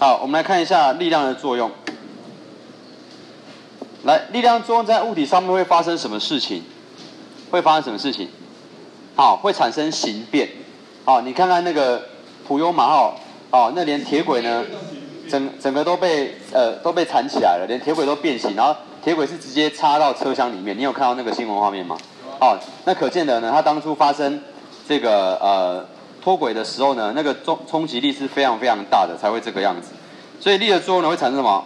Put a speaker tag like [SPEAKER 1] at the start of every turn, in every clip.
[SPEAKER 1] 好，我们来看一下力量的作用。来，力量作用在物体上面会发生什么事情？会发生什么事情？好，会产生形变。好，你看看那个普悠玛号，哦，那连铁轨呢，整整个都被呃都被缠起来了，连铁轨都变形，然后铁轨是直接插到车厢里面。你有看到那个新闻画面吗？哦，那可见的呢，它当初发生这个呃脱轨的时候呢，那个冲冲击力是非常非常大的，才会这个样子。所以力的作用呢会产生什么？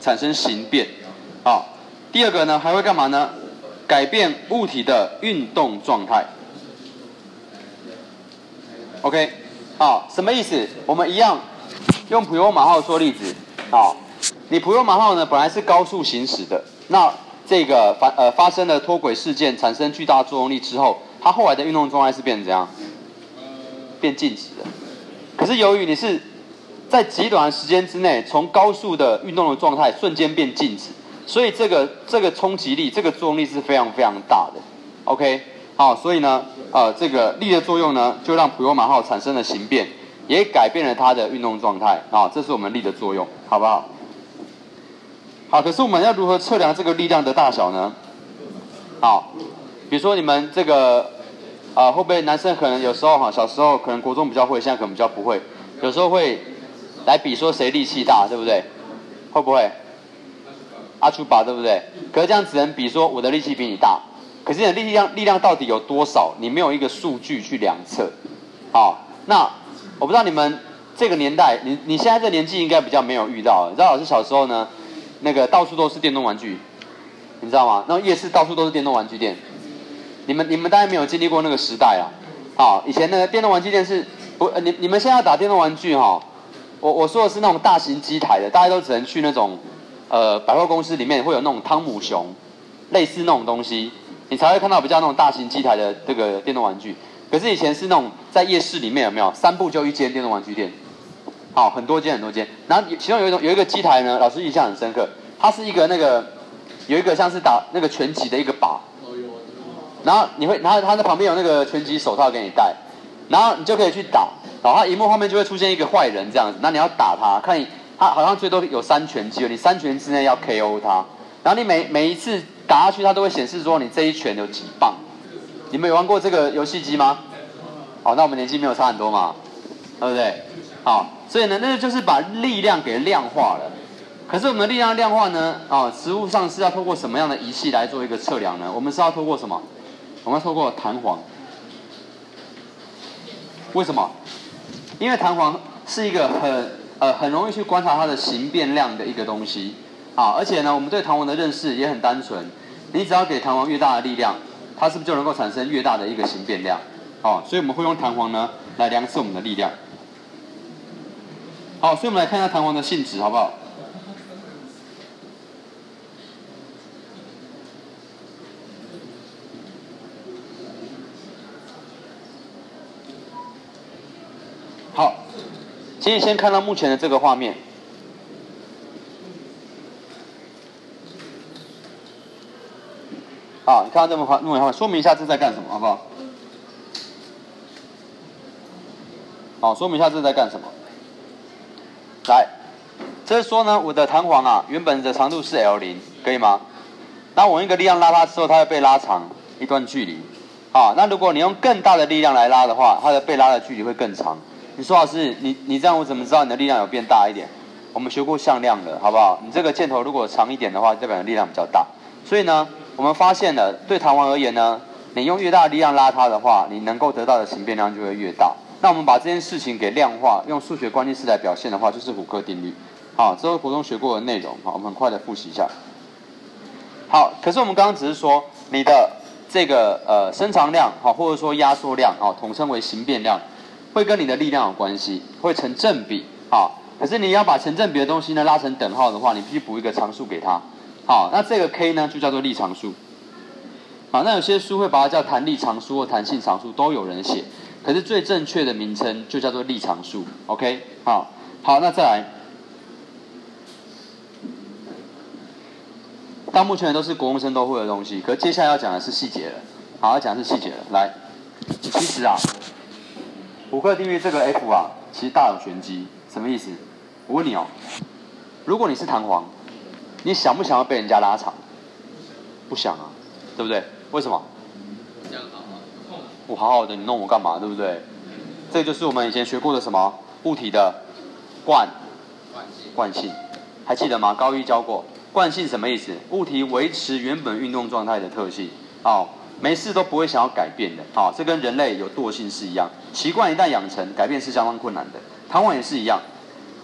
[SPEAKER 1] 产生形变。好，第二个呢还会干嘛呢？改变物体的运动状态。OK，好，什么意思？我们一样用普悠玛号做例子。好，你普悠玛号呢本来是高速行驶的，那这个发呃发生了脱轨事件，产生巨大作用力之后，它后来的运动状态是变成怎样？变静止的。可是由于你是在极短的时间之内，从高速的运动的状态瞬间变静止，所以这个这个冲击力，这个作用力是非常非常大的。OK，好，所以呢，呃，这个力的作用呢，就让普罗马号产生了形变，也改变了它的运动状态。啊，这是我们力的作用，好不好？好，可是我们要如何测量这个力量的大小呢？好，比如说你们这个，啊，会不会男生可能有时候哈，小时候可能国中比较会，现在可能比较不会，有时候会来比说谁力气大，对不对？会不会？阿出把对不对？可是这样只能比说我的力气比你大，可是你的力量力量到底有多少？你没有一个数据去量测。好，那我不知道你们这个年代，你你现在这年纪应该比较没有遇到。你知道老师小时候呢？那个到处都是电动玩具，你知道吗？那夜市到处都是电动玩具店。你们你们当然没有经历过那个时代啊。好，以前那个电动玩具店是不，你你们现在要打电动玩具哈，我我说的是那种大型机台的，大家都只能去那种呃百货公司里面会有那种汤姆熊，类似那种东西，你才会看到比较那种大型机台的这个电动玩具。可是以前是那种在夜市里面有没有三步就一间电动玩具店？好，很多间很多间，然后其中有一种有一个机台呢，老师印象很深刻，它是一个那个有一个像是打那个拳击的一个靶，然后你会，然后他的旁边有那个拳击手套给你戴，然后你就可以去打，然后它荧幕后面就会出现一个坏人这样子，那你要打他，看你他好像最多有三拳击，你三拳之内要 KO 他，然后你每每一次打下去，他都会显示说你这一拳有几磅，你们有玩过这个游戏机吗？好，那我们年纪没有差很多嘛，对不对？好。所以呢，那个就是把力量给量化了。可是我们的力量量化呢，啊，实物上是要透过什么样的仪器来做一个测量呢？我们是要透过什么？我们要透过弹簧。为什么？因为弹簧是一个很呃很容易去观察它的形变量的一个东西。啊，而且呢，我们对弹簧的认识也很单纯。你只要给弹簧越大的力量，它是不是就能够产生越大的一个形变量？哦，所以我们会用弹簧呢来量测我们的力量。好，所以我们来看一下弹簧的性质，好不？好，请你先看到目前的这个画面。好，你看到这么画，那么画，说明一下这在干什么，好不好？好，说明一下这在干什么。来，这是说呢，我的弹簧啊，原本的长度是 L 零，可以吗？那我用一个力量拉它之后，它会被拉长一段距离。啊，那如果你用更大的力量来拉的话，它的被拉的距离会更长。你说老师，你你这样我怎么知道你的力量有变大一点？我们学过向量的，好不好？你这个箭头如果长一点的话，代表力量比较大。所以呢，我们发现了，对弹簧而言呢，你用越大力量拉它的话，你能够得到的形变量就会越大。那我们把这件事情给量化，用数学关键式来表现的话，就是虎克定律。好，这是国中学过的内容。好，我们很快的复习一下。好，可是我们刚刚只是说你的这个呃伸长量，好，或者说压缩量，哦，统称为形变量，会跟你的力量有关系，会成正比。啊，可是你要把成正比的东西呢拉成等号的话，你必须补一个常数给它。好，那这个 k 呢就叫做力常数。好，那有些书会把它叫弹力常数或弹性常数，都有人写。可是最正确的名称就叫做力常数，OK？好，好，那再来，到目前都是国中生都会的东西，可是接下来要讲的是细节了，好，要讲的是细节了。来，其实啊，胡克定律这个 F 啊，其实大有玄机，什么意思？我问你哦，如果你是弹簧，你想不想要被人家拉长？不想啊，对不对？为什么？我好好的，你弄我干嘛？对不对？这就是我们以前学过的什么物体的惯
[SPEAKER 2] 惯性。
[SPEAKER 1] 惯性，还记得吗？高一教过，惯性什么意思？物体维持原本运动状态的特性，哦，没事都不会想要改变的，好、这跟人类有惰性是一样，习惯一旦养成，改变是相当困难的。弹簧也是一样，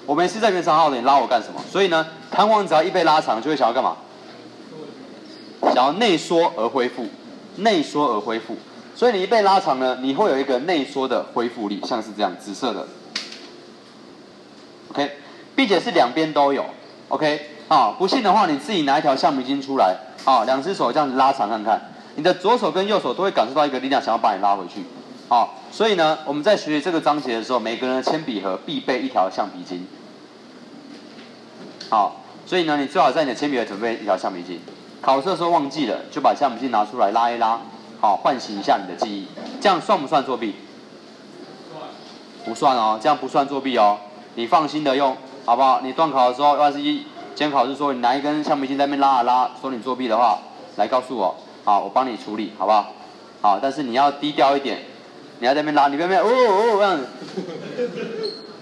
[SPEAKER 1] 我没事在原上好的，你拉我干什么？所以呢，弹簧只要一被拉长，就会想要干嘛？想要内缩而恢复，内缩而恢复。所以你一被拉长呢，你会有一个内缩的恢复力，像是这样紫色的。OK，并且是两边都有。OK，啊，不信的话，你自己拿一条橡皮筋出来，啊，两只手这样子拉长看看，你的左手跟右手都会感受到一个力量，想要把你拉回去。好，所以呢，我们在学习这个章节的时候，每个人的铅笔盒必备一条橡皮筋。好，所以呢，你最好在你的铅笔盒准备一条橡皮筋。考试的时候忘记了，就把橡皮筋拿出来拉一拉，好，唤醒一下你的记忆。这样算不算作弊？不算哦，这样不算作弊哦。你放心的用，好不好？你段考的时候，要是一监考是说你拿一根橡皮筋在那边拉啊拉，说你作弊的话，来告诉我，好，我帮你处理，好不好？好，但是你要低调一点，你要在那边拉，你不要哦哦这样子，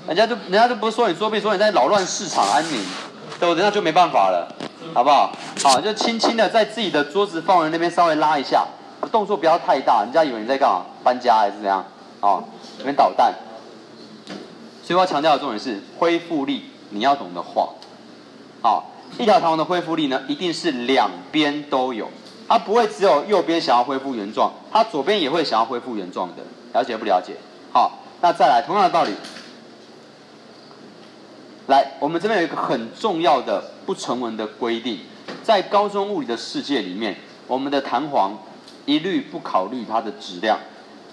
[SPEAKER 1] 人家就人家就不是说你作弊，说你在扰乱市场安宁，对不对？那就没办法了，好不好？好，就轻轻的在自己的桌子范围那边稍微拉一下，动作不要太大，人家以为你在干嘛？搬家还是怎样？哦，那边捣蛋。所以我要强调的重点是恢复力，你要懂得画。好，一条弹簧的恢复力呢，一定是两边都有，它不会只有右边想要恢复原状，它左边也会想要恢复原状的，了解不了解？好，那再来同样的道理，来，我们这边有一个很重要的不成文的规定，在高中物理的世界里面，我们的弹簧一律不考虑它的质量，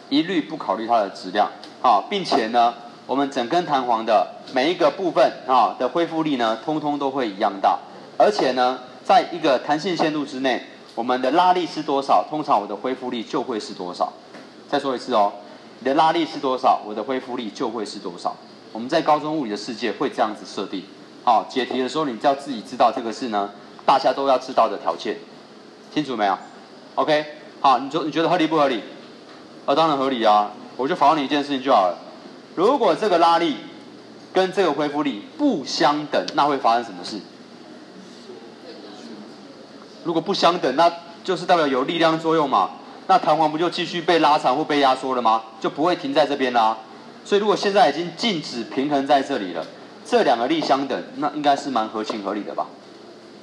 [SPEAKER 1] 一律不考虑它的质量，好，并且呢。我们整根弹簧的每一个部分啊的恢复力呢，通通都会一样大，而且呢，在一个弹性限度之内，我们的拉力是多少，通常我的恢复力就会是多少。再说一次哦，你的拉力是多少，我的恢复力就会是多少。我们在高中物理的世界会这样子设定。好，解题的时候你就要自己知道这个是呢，大家都要知道的条件，清楚没有？OK，好，你觉你觉得合理不合理？啊，当然合理啊，我就考你一件事情就好了。如果这个拉力跟这个恢复力不相等，那会发生什么事？如果不相等，那就是代表有力量作用嘛？那弹簧不就继续被拉长或被压缩了吗？就不会停在这边啦。所以如果现在已经静止平衡在这里了，这两个力相等，那应该是蛮合情合理的吧？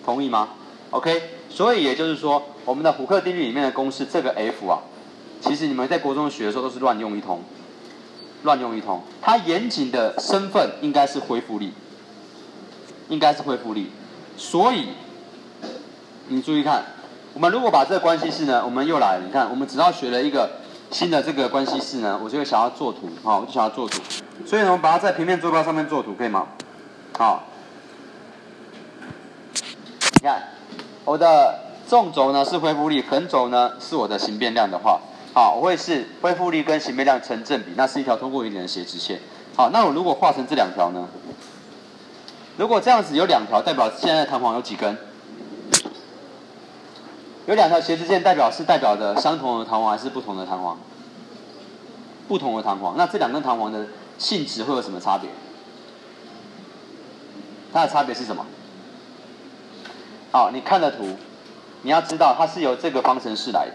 [SPEAKER 1] 同意吗？OK，所以也就是说，我们的胡克定律里面的公式这个 F 啊，其实你们在国中学的时候都是乱用一通。乱用一通，它严谨的身份应该是恢复力，应该是恢复力，所以你注意看，我们如果把这个关系式呢，我们又来，你看，我们只要学了一个新的这个关系式呢，我就会想要做图，好，我就想要做图，所以呢，我们把它在平面坐标上面做图，可以吗？好，你看，我的纵轴呢是恢复力，横轴呢是我的形变量的话。好，我会是恢复力跟形变量成正比，那是一条通过一点的斜直线。好，那我如果画成这两条呢？如果这样子有两条，代表现在的弹簧有几根？有两条斜直线，代表是代表的相同的弹簧还是不同的弹簧？不同的弹簧。那这两根弹簧的性质会有什么差别？它的差别是什么？好，你看的图，你要知道它是由这个方程式来的。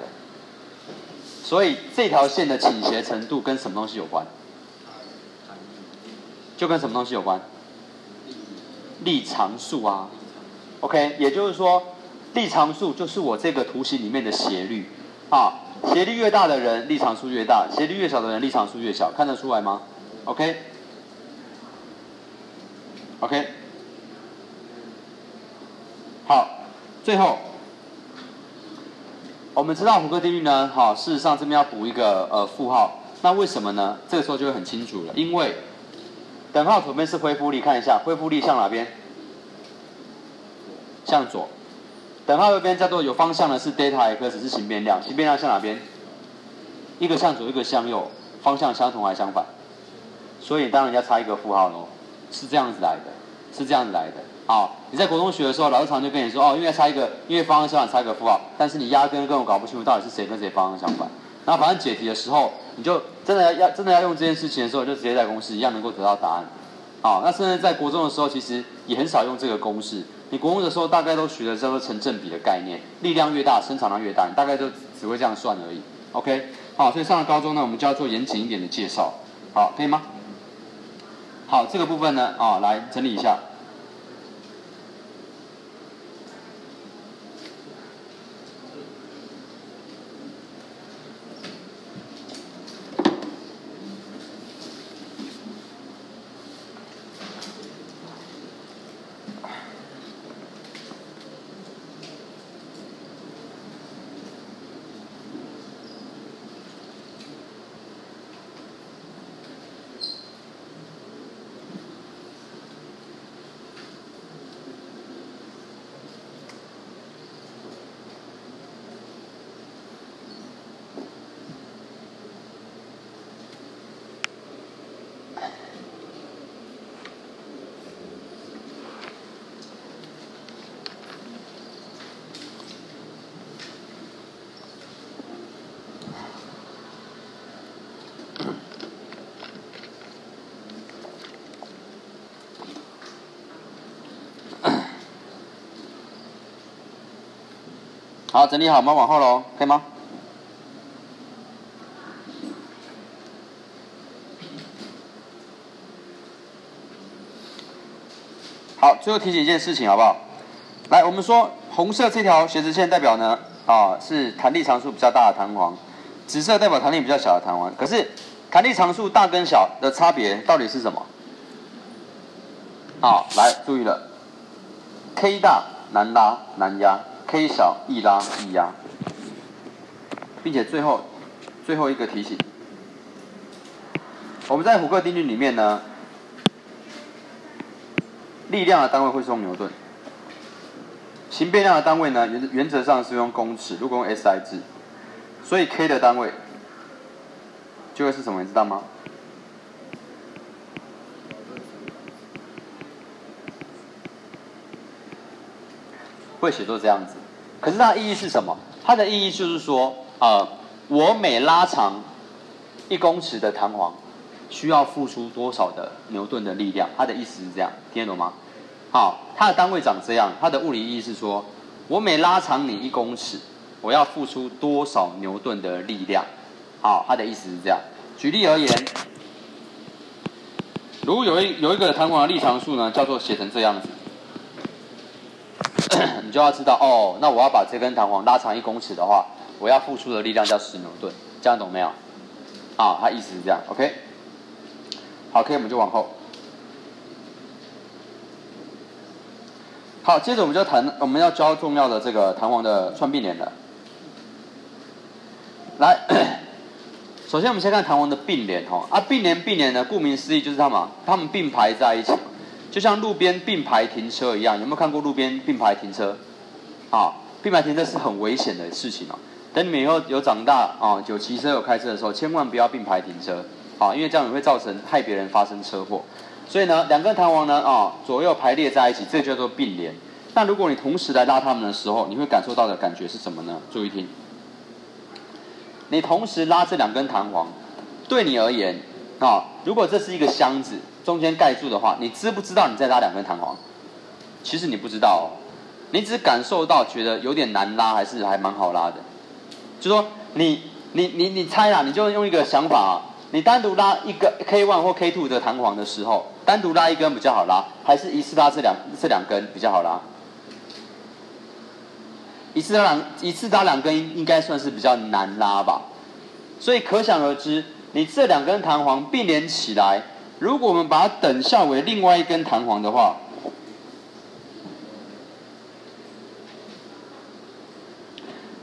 [SPEAKER 1] 所以这条线的倾斜程度跟什么东西有关？就跟什么东西有关？力常数啊。OK，也就是说，力常数就是我这个图形里面的斜率啊。斜率越大的人，力常数越大；斜率越小的人，力常数越小。看得出来吗？OK，OK，好，最后。我们知道胡克定律呢，好，事实上这边要补一个呃负号，那为什么呢？这个时候就会很清楚了，因为等号左边是恢复力，看一下恢复力向哪边？向左。等号右边叫做有方向的是 delta x 是形变量，形变量向哪边？一个向左，一个向右，方向相同还相反？所以当然要差一个负号喽，是这样子来的。是这样子来的。好，你在国中学的时候，老师常就跟你说，哦，因为差一个，因为方向相反差一个负号，但是你压根跟我搞不清楚到底是谁跟谁方向相反。然后反正解题的时候，你就真的要真的要用这件事情的时候，就直接在公式一样能够得到答案。好，那甚至在国中的时候，其实也很少用这个公式。你国中的时候大概都学的叫做成正比的概念，力量越大，生产量越大，你大概就只会这样算而已。OK，好，所以上了高中呢，我们就要做严谨一点的介绍，好，可以吗？好，这个部分呢，啊，来整理一下。好，整理好，我们往后喽，可以吗？好，最后提醒一件事情，好不好？来，我们说红色这条斜直线代表呢，啊，是弹力常数比较大的弹簧；紫色代表弹力比较小的弹簧。可是弹力常数大跟小的差别到底是什么？好，来注意了，K 大难拉难压。K 小易拉易压，并且最后最后一个提醒，我们在虎克定律里面呢，力量的单位会是用牛顿，形变量的单位呢原原则上是用公尺，如果用 SI 制，所以 K 的单位就会是什么，你知道吗？会写作这样子，可是它的意义是什么？它的意义就是说，呃，我每拉长一公尺的弹簧，需要付出多少的牛顿的力量？它的意思是这样，听得懂吗？好，它的单位长这样，它的物理意义是说，我每拉长你一公尺，我要付出多少牛顿的力量？好，它的意思是这样。举例而言，如果有一有一个弹簧的力常数呢，叫做写成这样子。你就要知道哦，那我要把这根弹簧拉长一公尺的话，我要付出的力量叫十牛顿，这样懂没有？啊，它意思是这样，OK。好，OK，我们就往后。好，接着我们就谈，我们要教重要的这个弹簧的串并联了。来，首先我们先看弹簧的并联哈，啊，并联并联呢，顾名思义就是它们，它们并排在一起。就像路边并排停车一样，有没有看过路边并排停车？啊，并排停车是很危险的事情哦。等你们以后有长大啊，有骑车有开车的时候，千万不要并排停车，啊，因为这样会造成害别人发生车祸。所以呢，两根弹簧呢，啊，左右排列在一起，这叫做并联。那如果你同时来拉它们的时候，你会感受到的感觉是什么呢？注意听，你同时拉这两根弹簧，对你而言，啊，如果这是一个箱子。中间盖住的话，你知不知道你在拉两根弹簧？其实你不知道哦，你只感受到觉得有点难拉，还是还蛮好拉的。就说你你你你猜啦，你就用一个想法啊，你单独拉一个 K one 或 K two 的弹簧的时候，单独拉一根比较好拉，还是一次拉这两这两根比较好拉？一次拉两一次拉两根应该算是比较难拉吧。所以可想而知，你这两根弹簧并联起来。如果我们把它等效为另外一根弹簧的话，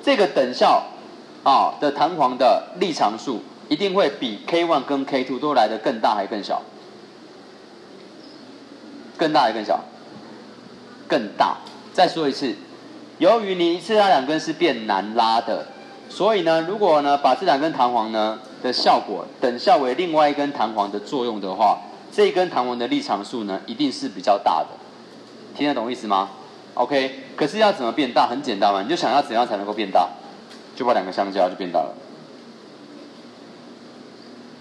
[SPEAKER 1] 这个等效啊的弹簧的力常数一定会比 K one 跟 K two 都来的更大还更小？更大还更小？更大。再说一次，由于你一次拉两根是变难拉的，所以呢，如果呢把这两根弹簧呢。的效果等效为另外一根弹簧的作用的话，这一根弹簧的力常数呢，一定是比较大的，听得懂意思吗？OK，可是要怎么变大？很简单嘛，你就想要怎样才能够变大，就把两个相加就变大了。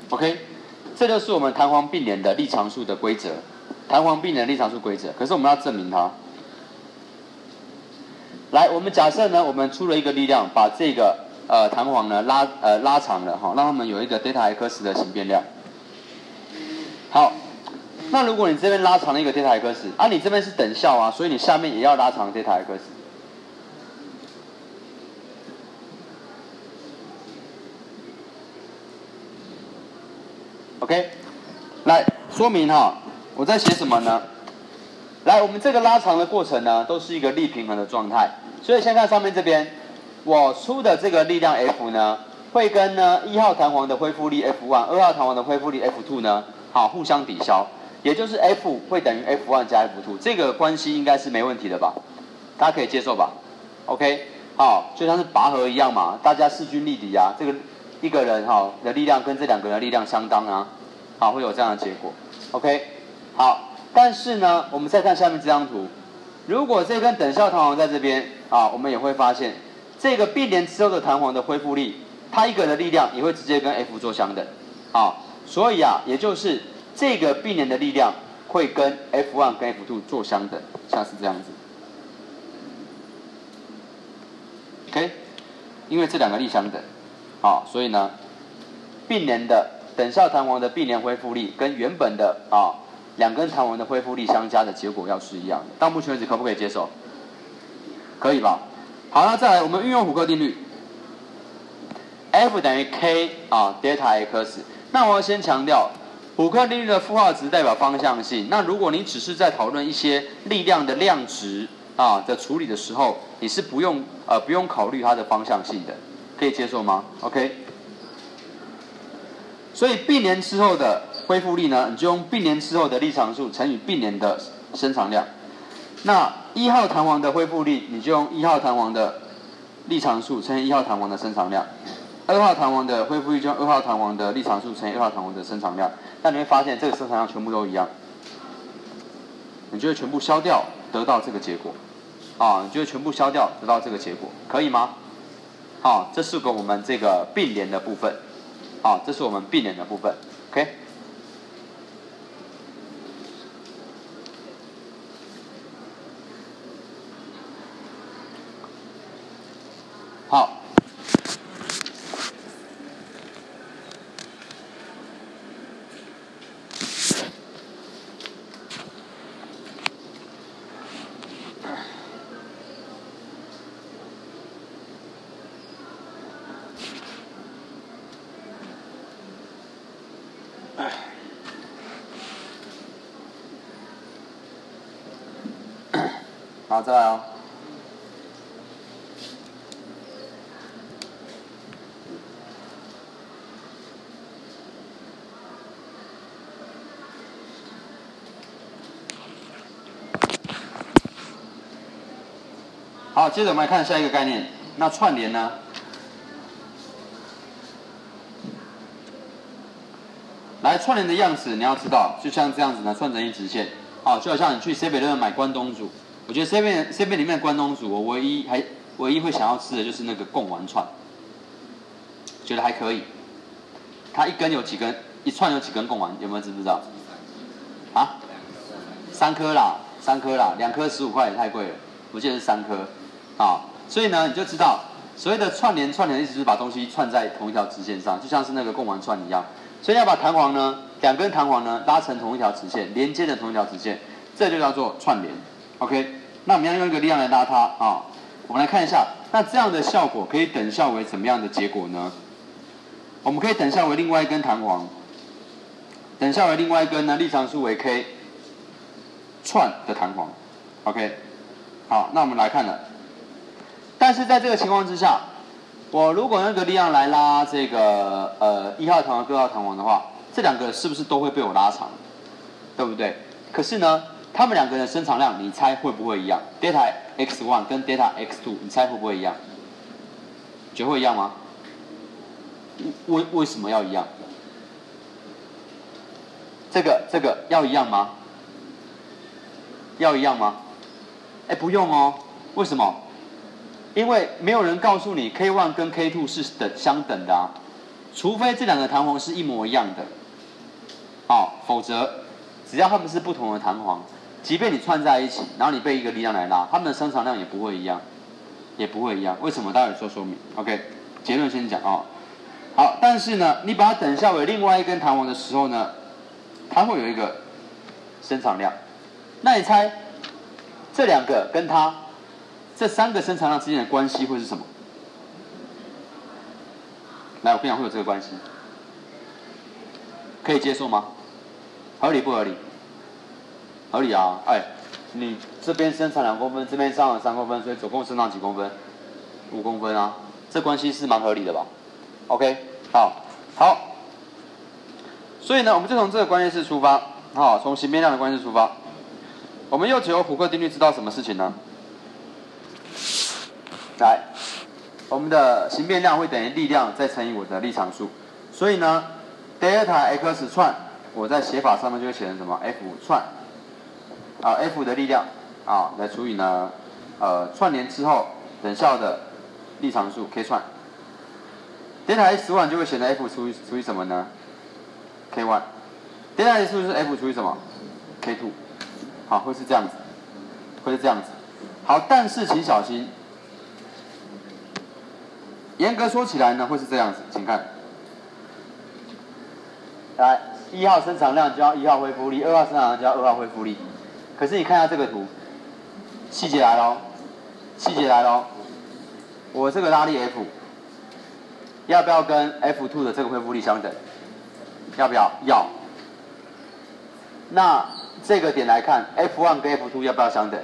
[SPEAKER 1] OK，这就是我们弹簧并联的力常数的规则，弹簧并联力常数规则。可是我们要证明它。来，我们假设呢，我们出了一个力量，把这个呃弹簧呢拉呃拉长了哈，让他们有一个 delta x 的形变量。好，那如果你这边拉长了一个 delta x，啊，你这边是等效啊，所以你下面也要拉长 delta x。OK，来说明哈，我在写什么呢？来，我们这个拉长的过程呢，都是一个力平衡的状态。所以先看上面这边，我出的这个力量 F 呢，会跟呢一号弹簧的恢复力 F one，二号弹簧的恢复力 F two 呢，好互相抵消，也就是 F 会等于 F one 加 F two，这个关系应该是没问题的吧？大家可以接受吧？OK，好，就像是拔河一样嘛，大家势均力敌啊，这个一个人哈的力量跟这两个人的力量相当啊，好会有这样的结果。OK，好，但是呢，我们再看下面这张图，如果这根等效弹簧在这边啊，我们也会发现这个并联之后的弹簧的恢复力，它一个的力量也会直接跟 F 做相等啊，所以啊，也就是这个并联的力量会跟 F one 跟 F two 做相等，像是这样子。OK，因为这两个力相等，啊，所以呢，并联的等效弹簧的并联恢复力跟原本的啊两根弹簧的恢复力相加的结果要是一样的。到目前为止可不可以接受？可以吧？好，那再来我们运用虎克定律，F 等于 K 啊 delta x。那我要先强调，虎克定律的负号值代表方向性。那如果你只是在讨论一些力量的量值啊的处理的时候，你是不用呃不用考虑它的方向性的，可以接受吗？OK。所以并联之后的恢复力呢，你就用并联之后的力常数乘以并联的伸长量。那一号弹簧的恢复力，你就用一号弹簧的力常数乘以一号弹簧的伸长量。二号弹簧的恢复力就用二号弹簧的力常数乘以二号弹簧的伸长量。那你会发现这个伸长量全部都一样，你就会全部消掉，得到这个结果。啊，你就会全部消掉，得到这个结果，可以吗？好，这是个我们这个并联的部分。好，这是我们并联的部分。OK。好，再来哦。好，接着我们来看下一个概念。那串联呢？来串联的样子，你要知道，就像这样子呢，串成一直线。好，就好像你去 C 北那边买关东煮，我觉得 C 边 C 边里面的关东煮，我唯一还唯一会想要吃的就是那个贡丸串，觉得还可以。它一根有几根，一串有几根贡丸，有没有知不知道？啊？三颗啦，三颗啦，两颗十五块也太贵了，我记得是三颗。啊，所以呢，你就知道所谓的串联，串联的意思是把东西串在同一条直线上，就像是那个贡丸串一样。所以要把弹簧呢，两根弹簧呢拉成同一条直线，连接的同一条直线，这就叫做串联。OK，那我们要用一个力量来拉它啊。我们来看一下，那这样的效果可以等效为怎么样的结果呢？我们可以等效为另外一根弹簧，等效为另外一根呢力常数为 K 串的弹簧。OK，好，那我们来看了。但是在这个情况之下，我如果用一个力量来拉这个呃一号弹簧、二号弹簧的话，这两个是不是都会被我拉长？对不对？可是呢，他们两个人的伸长量，你猜会不会一样？data x one 跟 data x two，你猜会不会一样？觉会一样吗？为为什么要一样？这个这个要一样吗？要一样吗？哎，不用哦。为什么？因为没有人告诉你 K one 跟 K two 是等相等的啊，除非这两个弹簧是一模一样的，哦，否则只要他们是不同的弹簧，即便你串在一起，然后你被一个力量来拉，它们的伸长量也不会一样，也不会一样。为什么？待会做说明。OK，结论先讲啊。好，但是呢，你把它等效为另外一根弹簧的时候呢，它会有一个伸长量。那你猜这两个跟它这三个伸长量之间的关系会是什么？来，我跟你讲会有这个关系，可以接受吗？合理不合理？合理啊！哎，你这边伸长两公分，这边上了三公分，所以总共伸长几公分？五公分啊，这关系是蛮合理的吧？OK，好，好，所以呢，我们就从这个关键式出发，好，从形变量的关系出发，我们又只有虎克定律知道什么事情呢？来，我们的形变量会等于力量再乘以我的力常数，所以呢，delta x 串，我在写法上面就会写成什么？F 串，啊，F 的力量啊，来除以呢，呃，串联之后等效的力常数 k 串。delta x one 就会显得 F 除以除以什么呢？K one。delta x 是不是 F 除以什么？K two。好，会是这样子，会是这样子。好，但是请小心，严格说起来呢，会是这样子，请看。来，一号生产量加一号恢复力，二号生产量加二号恢复力。可是你看下这个图，细节来喽，细节来喽。我这个拉力 F。要不要跟 F two 的这个恢复力相等？要不要？要。那这个点来看，F one 跟 F two 要不要相等？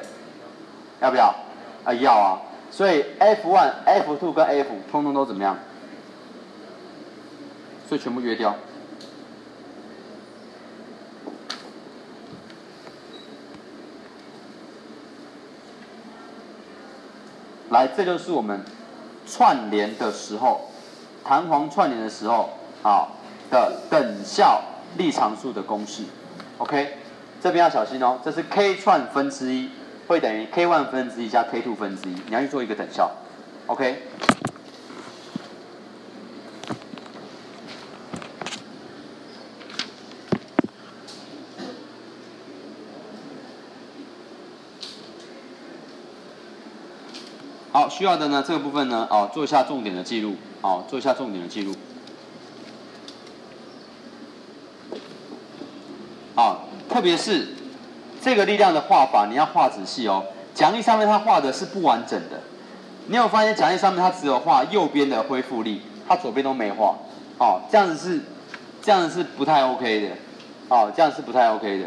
[SPEAKER 1] 要不要？啊，要啊。所以 F one、F two 跟 F 通通都怎么样？所以全部约掉。来，这就是我们串联的时候。弹簧串联的时候，啊的等效力常数的公式，OK，这边要小心哦，这是 k 串分之一会等于 k 一分之一加 k two 分之一，你要去做一个等效，OK。好，需要的呢这个部分呢，哦做一下重点的记录。哦，做一下重点的记录。好，特别是这个力量的画法，你要画仔细哦。讲义上面它画的是不完整的，你有发现讲义上面它只有画右边的恢复力，它左边都没画。哦，这样子是，这样子是不太 OK 的。哦，这样是不太 OK 的。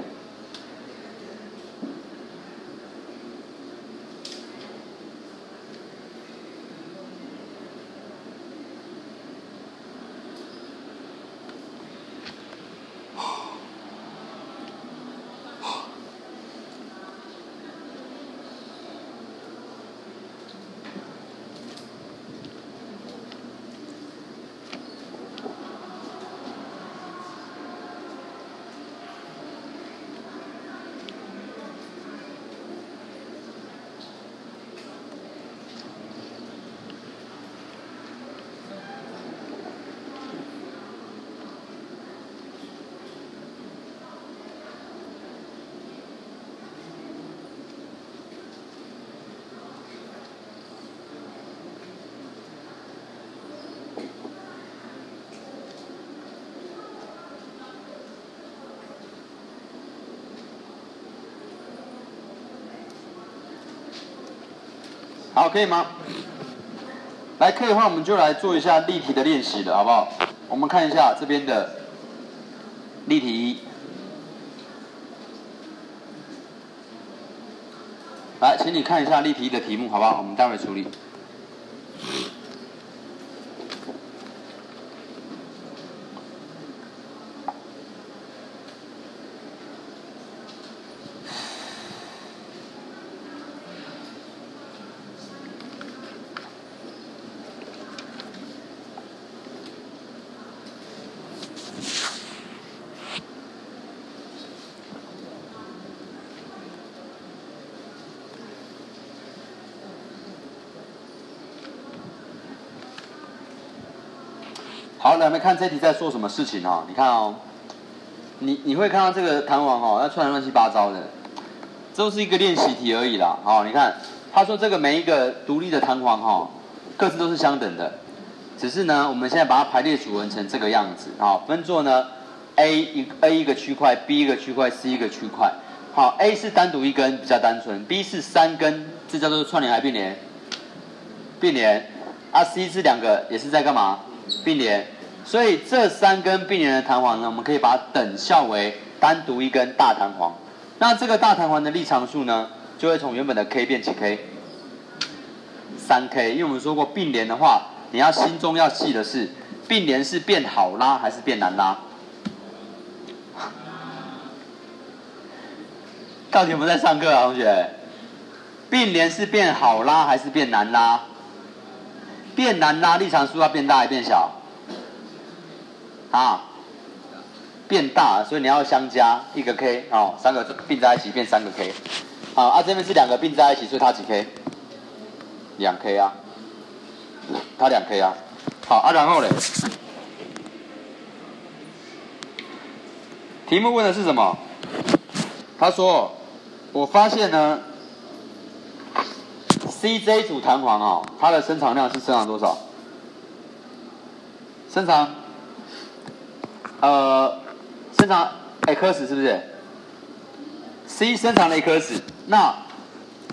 [SPEAKER 1] 好，可以吗？来，可以的话，我们就来做一下例题的练习了，好不好？我们看一下这边的例题一。来，请你看一下例题一的题目，好不好？我们待会处理。来没看这题在做什么事情哦。你看哦，你你会看到这个弹簧哦，要串的乱七八糟的，这都是一个练习题而已啦。好，你看他说这个每一个独立的弹簧哈，各自都是相等的，只是呢，我们现在把它排列组合成这个样子，好，分作呢 A 一 A 一个区块，B 一个区块，C 一个区块。好，A 是单独一根比较单纯，B 是三根，这叫做串联还并联？并联。啊，C 是两个，也是在干嘛？并联。所以这三根并联的弹簧呢，我们可以把它等效为单独一根大弹簧。那这个大弹簧的力常数呢，就会从原本的 K 变几 K？三 K。因为我们说过并联的话，你要心中要记的是，并联是变好拉还是变难拉？到底有没有在上课啊，同学？并联是变好拉还是变难拉？变难拉，力常数要变大还是变小？啊，变大，所以你要相加一个 K 哦，三个并在一起变三个 K。好，啊这边是两个并在一起，所以它几 K？两 K 啊，它两 K 啊。好啊，然后嘞，题目问的是什么？他说。我发现呢，CJ 组弹簧哦，它的伸长量是伸长多少？伸长，呃，伸长 x 是不是？C 伸长了 x，那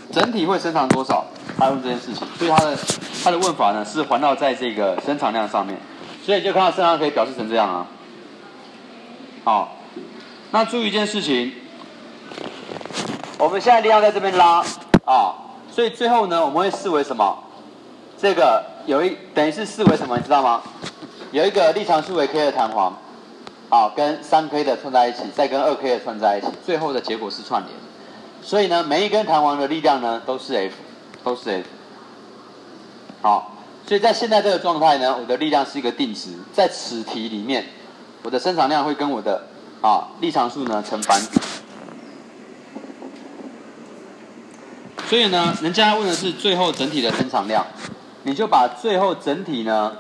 [SPEAKER 1] 整体会伸长多少？他问这件事情，所以他的他的问法呢是环绕在这个伸长量上面，所以就看到伸长可以表示成这样啊。好，那注意一件事情。我们现在力量在这边拉啊，所以最后呢，我们会视为什么？这个有一等于是视为什么？你知道吗？有一个力常数为 K 的弹簧，啊，跟三 K 的串在一起，再跟二 K 的串在一起，最后的结果是串联。所以呢，每一根弹簧的力量呢都是 F，都是 F。好，所以在现在这个状态呢，我的力量是一个定值，在此题里面，我的伸长量会跟我的啊力常数呢成反比。所以呢，人家问的是最后整体的伸长量，你就把最后整体呢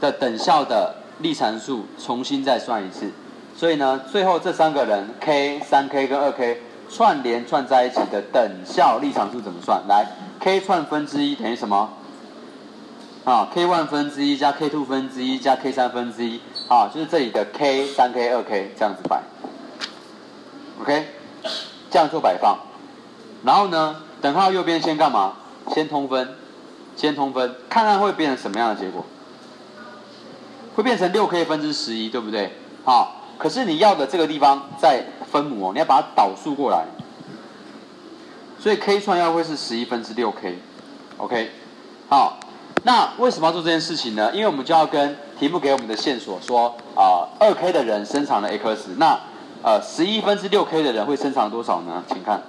[SPEAKER 1] 的等效的力常数重新再算一次。所以呢，最后这三个人 K、三 K 跟二 K 串联串在一起的等效力常数怎么算？来，K 串分之一等于什么？啊，K one 分之一加 K two 分之一加 K 三分之一，啊，就是这里的 K、三 K、二 K 这样子摆。OK。这样做摆放，然后呢，等号右边先干嘛？先通分，先通分，看看会变成什么样的结果？会变成六 k 分之十一，对不对？好，可是你要的这个地方在分母哦，你要把它导数过来，所以 k 串要会是十一分之六 k，OK？好，那为什么要做这件事情呢？因为我们就要跟题目给我们的线索说啊，二 k 的人伸长了 x，那。呃，十一分之六 k 的人会伸长多少呢？请看，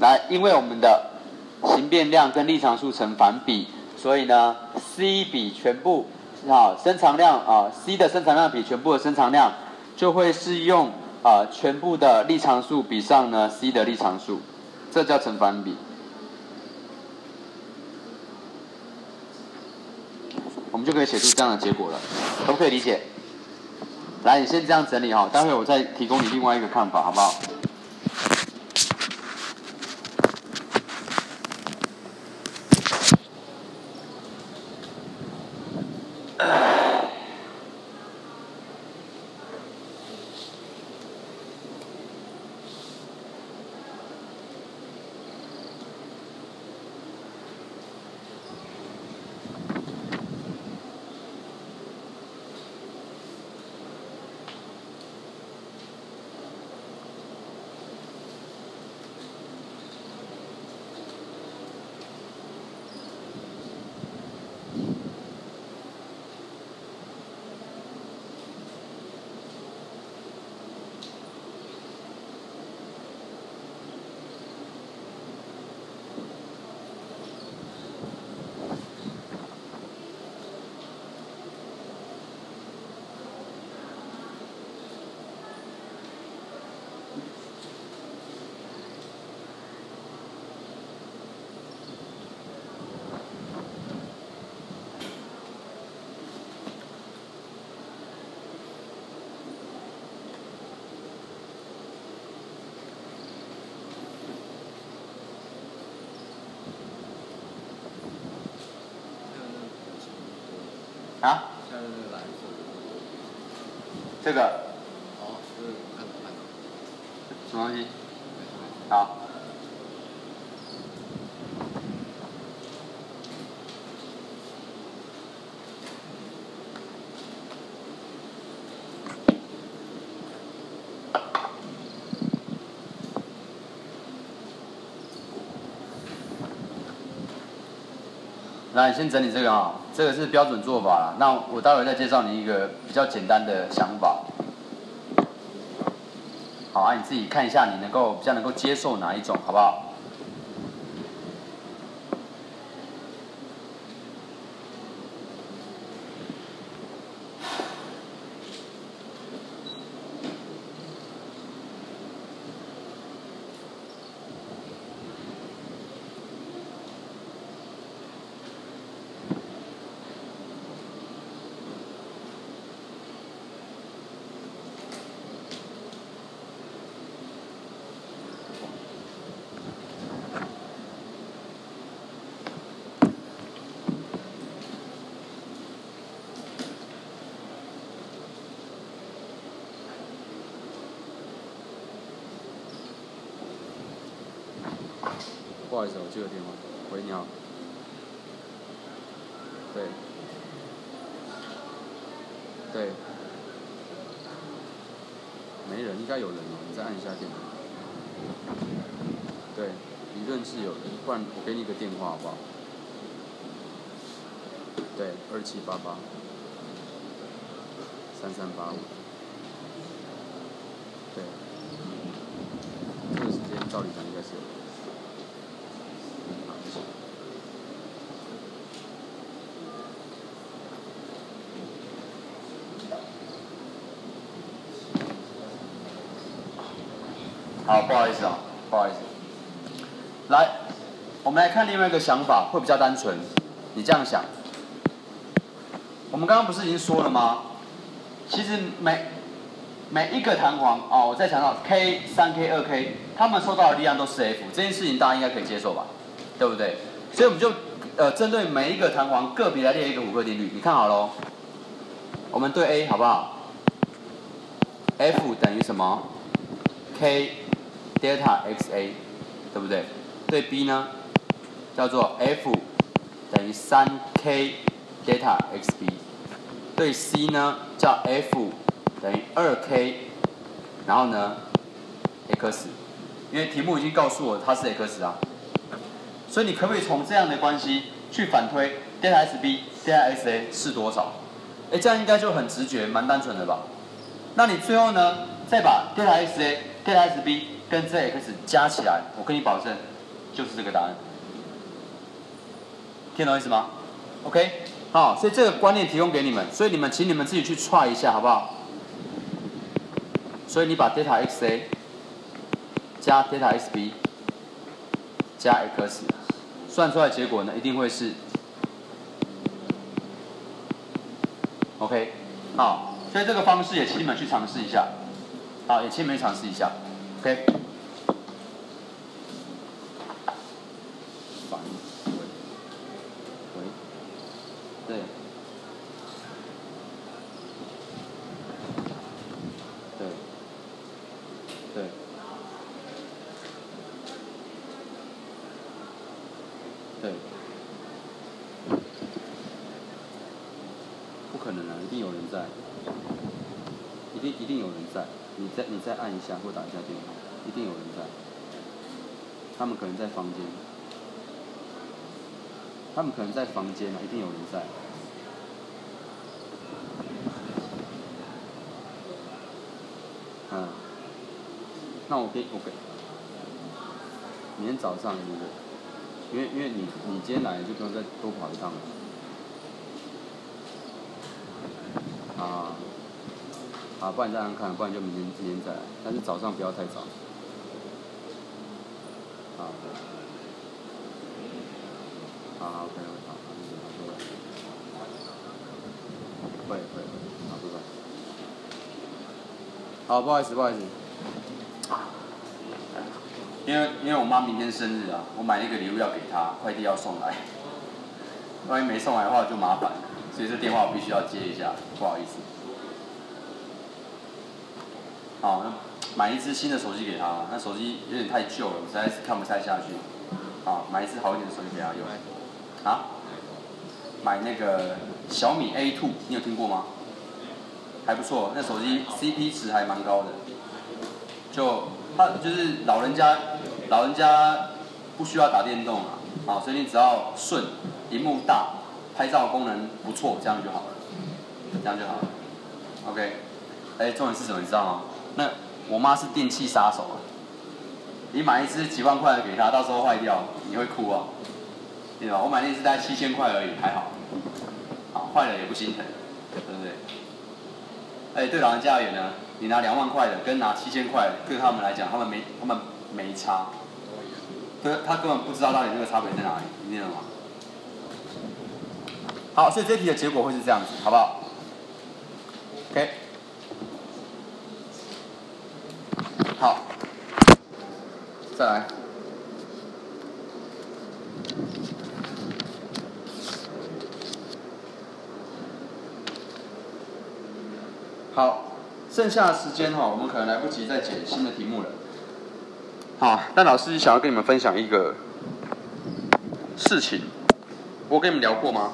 [SPEAKER 1] 来，因为我们的形变量跟力常数成反比，所以呢，c 比全部啊伸长量啊，c 的伸长量比全部的伸长量，就会是用啊全部的力常数比上呢 c 的力常数，这叫成反比。我们就可以写出这样的结果了，可不可以理解？来，你先这样整理哈，待会我再提供你另外一个看法，好不好？啊？
[SPEAKER 2] 下面那个蓝色，
[SPEAKER 1] 这个
[SPEAKER 2] 哦，这个看到看到，
[SPEAKER 1] 什么东西？好。来，你先整理这个啊、这个是标准做法啦。那我待会再介绍你一个比较简单的想法。好啊，你自己看一下，你能够比较能够接受哪一种，好不好？不好意思，我接个电话。喂，你好。对。对。没人，应该看。一下电话。对，理论是有的，不然我给你个电话好不好？对，二七八八三三八五。对。这个时间照理讲应该是有人。嗯好谢谢好，不好意思啊，不好意思。来，我们来看另外一个想法，会比较单纯。你这样想，我们刚刚不是已经说了吗？其实每每一个弹簧哦，我再强调 K 三 K 二 K，它们受到的力量都是 F，这件事情大家应该可以接受吧？对不对？所以我们就呃针对每一个弹簧个别来列一个胡克定律，你看好喽。我们对 A 好不好？F 等于什么？K delta XA，对不对？对 B 呢，叫做 F 等于三 K delta XB。对 C 呢，叫 F 等于二 K，然后呢 X，因为题目已经告诉我它是 X 啊，所以你可不可以从这样的关系去反推 delta SB delta XA 是多少？哎，这样应该就很直觉，蛮单纯的吧？那你最后呢，再把 delta XA delta SB 跟 Zx 加起来，我跟你保证，就是这个答案。听懂意思吗？OK，好，所以这个观念提供给你们，所以你们请你们自己去 try 一下，好不好？所以你把 delta XA 加 delta XB 加 X 算出来结果呢，一定会是 OK，好，所以这个方式也请你们去尝试一下，好，也请你们去尝试一下，OK。反喂喂，对，对，对，对。不可能啊，一定有人在，一定一定有人在。你再你再按一下或打一下电话，一定有人在。他们可能在房间，他们可能在房间嘛，一定有人在。嗯，那我给我给，明天早上？因为因为你你今天来就不用再多跑一趟了。啊，好，不然你再看看，不然就明天明天再来，但是早上不要太早。啊，好，OK，好，好，好，拜拜。会会，好，拜拜。好，不好意思，不好意思。因为因为我妈明天生日啊，我买了一个礼物要给她，快递要送来，万一没送来的话就麻烦了，所以这电话我必须要接一下，不好意思。好，那买一只新的手机给他，那手机有点太旧了，我实在是看不太下去。啊，买一只好一点的手机给他用。啊？买那个小米 A2，你有听过吗？还不错，那手机 CP 值还蛮高的。就他就是老人家，老人家不需要打电动啊，好，所以你只要顺，屏幕大，拍照功能不错，这样就好了，这样就好了。OK，哎，重点是什么？你知道吗？那我妈是电器杀手啊！你买一只几万块的给她，到时候坏掉，你会哭啊？对吧？我买那只大概七千块而已，还好，好坏了也不心疼，对不对？哎，对老人家而言呢，你拿两万块的跟拿七千块，对他们来讲，他们没他们没差，对，他根本不知道到底那个差别在哪里，你听懂吗？好，所以这题的结果会是这样子，好不好？OK，好，再来。好，剩下的时间哈，我们可能来不及再解新的题目了。好，但老师想要跟你们分享一个事情，我跟你们聊过吗？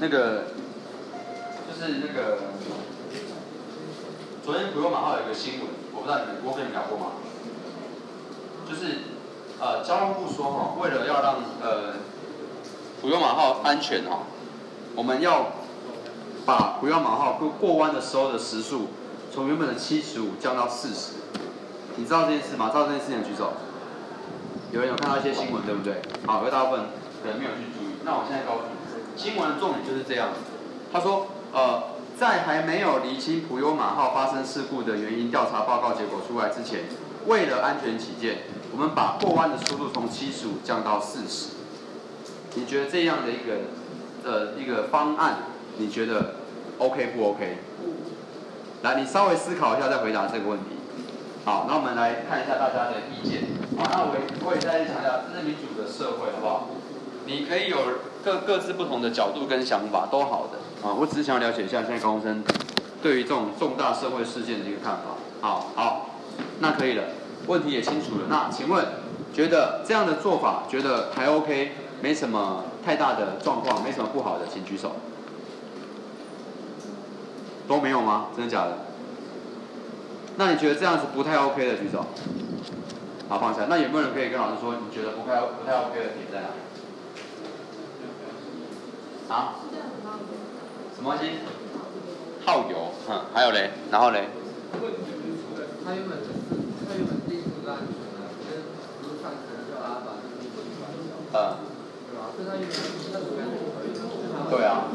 [SPEAKER 1] 那个就是那个昨天不用马号有一个新闻，我不知道你我跟你聊过吗？就是呃，交通部说哈，为了要让呃普悠马号安全哈，我们要。把不要马号过过弯的时候的时速从原本的七十五降到四十，你知道这件事吗？知道这件事情举手。有人有看到一些新闻，对不对？好，有大部分可能没有去注意。那我现在告诉你，新闻的重点就是这样。他说，呃，在还没有厘清普悠马号发生事故的原因调查报告结果出来之前，为了安全起见，我们把过弯的速度从七十五降到四十。你觉得这样的一个呃一个方案？你觉得 OK 不 OK？来，你稍微思考一下再回答这个问题。好，那我们来看一下大家的意见。好，那我我也再次强调，这是民主的社会，好不好？你可以有各各自不同的角度跟想法，都好的。啊，我只是想了解一下现在高中生对于这种重大社会事件的一个看法。好，好，那可以了，问题也清楚了。那请问，觉得这样的做法觉得还 OK，没什么太大的状况，没什么不好的，请举手。都没有吗？真的假的？那你觉得这样子不太 OK 的举手。好，放下。那有没有人可以跟老师说，你觉得不太不太 OK 的点在哪？啊？什么东西？耗油。嗯，还有嘞？然后嘞？它原本是它原本定速是安全的，跟如上层叫阿法是不一样的。嗯。对吧？所以它原本那是安全对啊。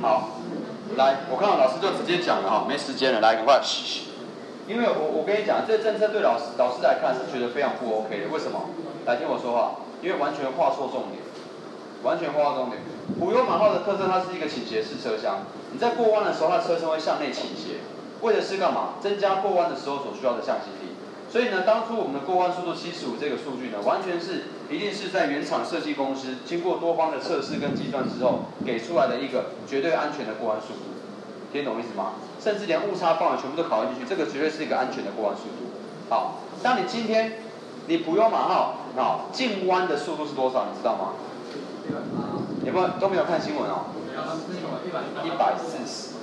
[SPEAKER 1] 好，来，我看到老师就直接讲了哈，没时间了，来，赶快，因为我我跟你讲，这个政策对老师老师来看是觉得非常不 OK 的，为什么？来听我说话，因为完全画错重点，完全画错重点。普悠马号的特色，它是一个倾斜式车厢，你在过弯的时候，它车身会向内倾斜，为的是干嘛？增加过弯的时候所需要的向心力。所以呢，当初我们的过弯速度七十五这个数据呢，完全是一定是在原厂设计公司经过多方的测试跟计算之后给出来的一个绝对安全的过弯速度，听懂意思吗？甚至连误差范围全部都考虑进去，这个绝对是一个安全的过弯速度。好，当你今天你不用马号，好，进弯的速度是多少？你知道吗？有没有都没有看新闻哦？一百四十。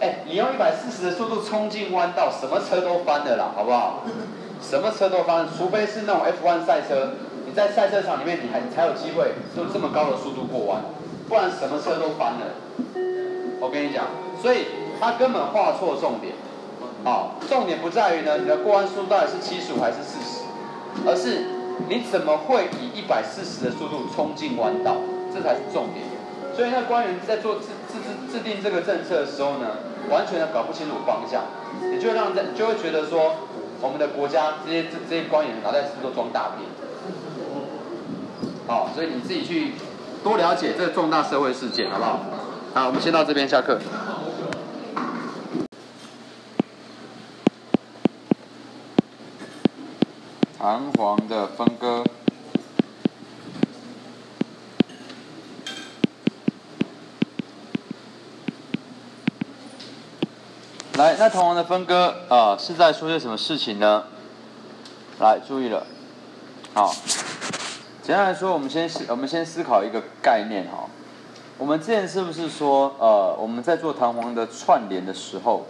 [SPEAKER 1] 哎，你用一百四十的速度冲进弯道，什么车都翻的啦，好不好？什么车都翻，除非是那种 F1 赛车，你在赛车场里面，你还才有机会用这么高的速度过弯，不然什么车都翻了。我跟你讲，所以他根本画错重点。好，重点不在于呢，你的过弯速度到底是七十五还是四十，而是你怎么会以一百四十的速度冲进弯道，这才是重点。所以那官员在做制制制制定这个政策的时候呢，完全的搞不清楚方向，你就让人就会觉得说，我们的国家这些这这些官员脑袋是不是都装大便？好，所以你自己去多了解这个重大社会事件，好不好？好，我们先到这边下课。弹簧的分割。来，那弹簧的分割啊、是在说些什么事情呢？来，注意了，好，简单来说，我们先我们先思考一个概念哈。我们之前是不是说，呃，我们在做弹簧的串联的时候，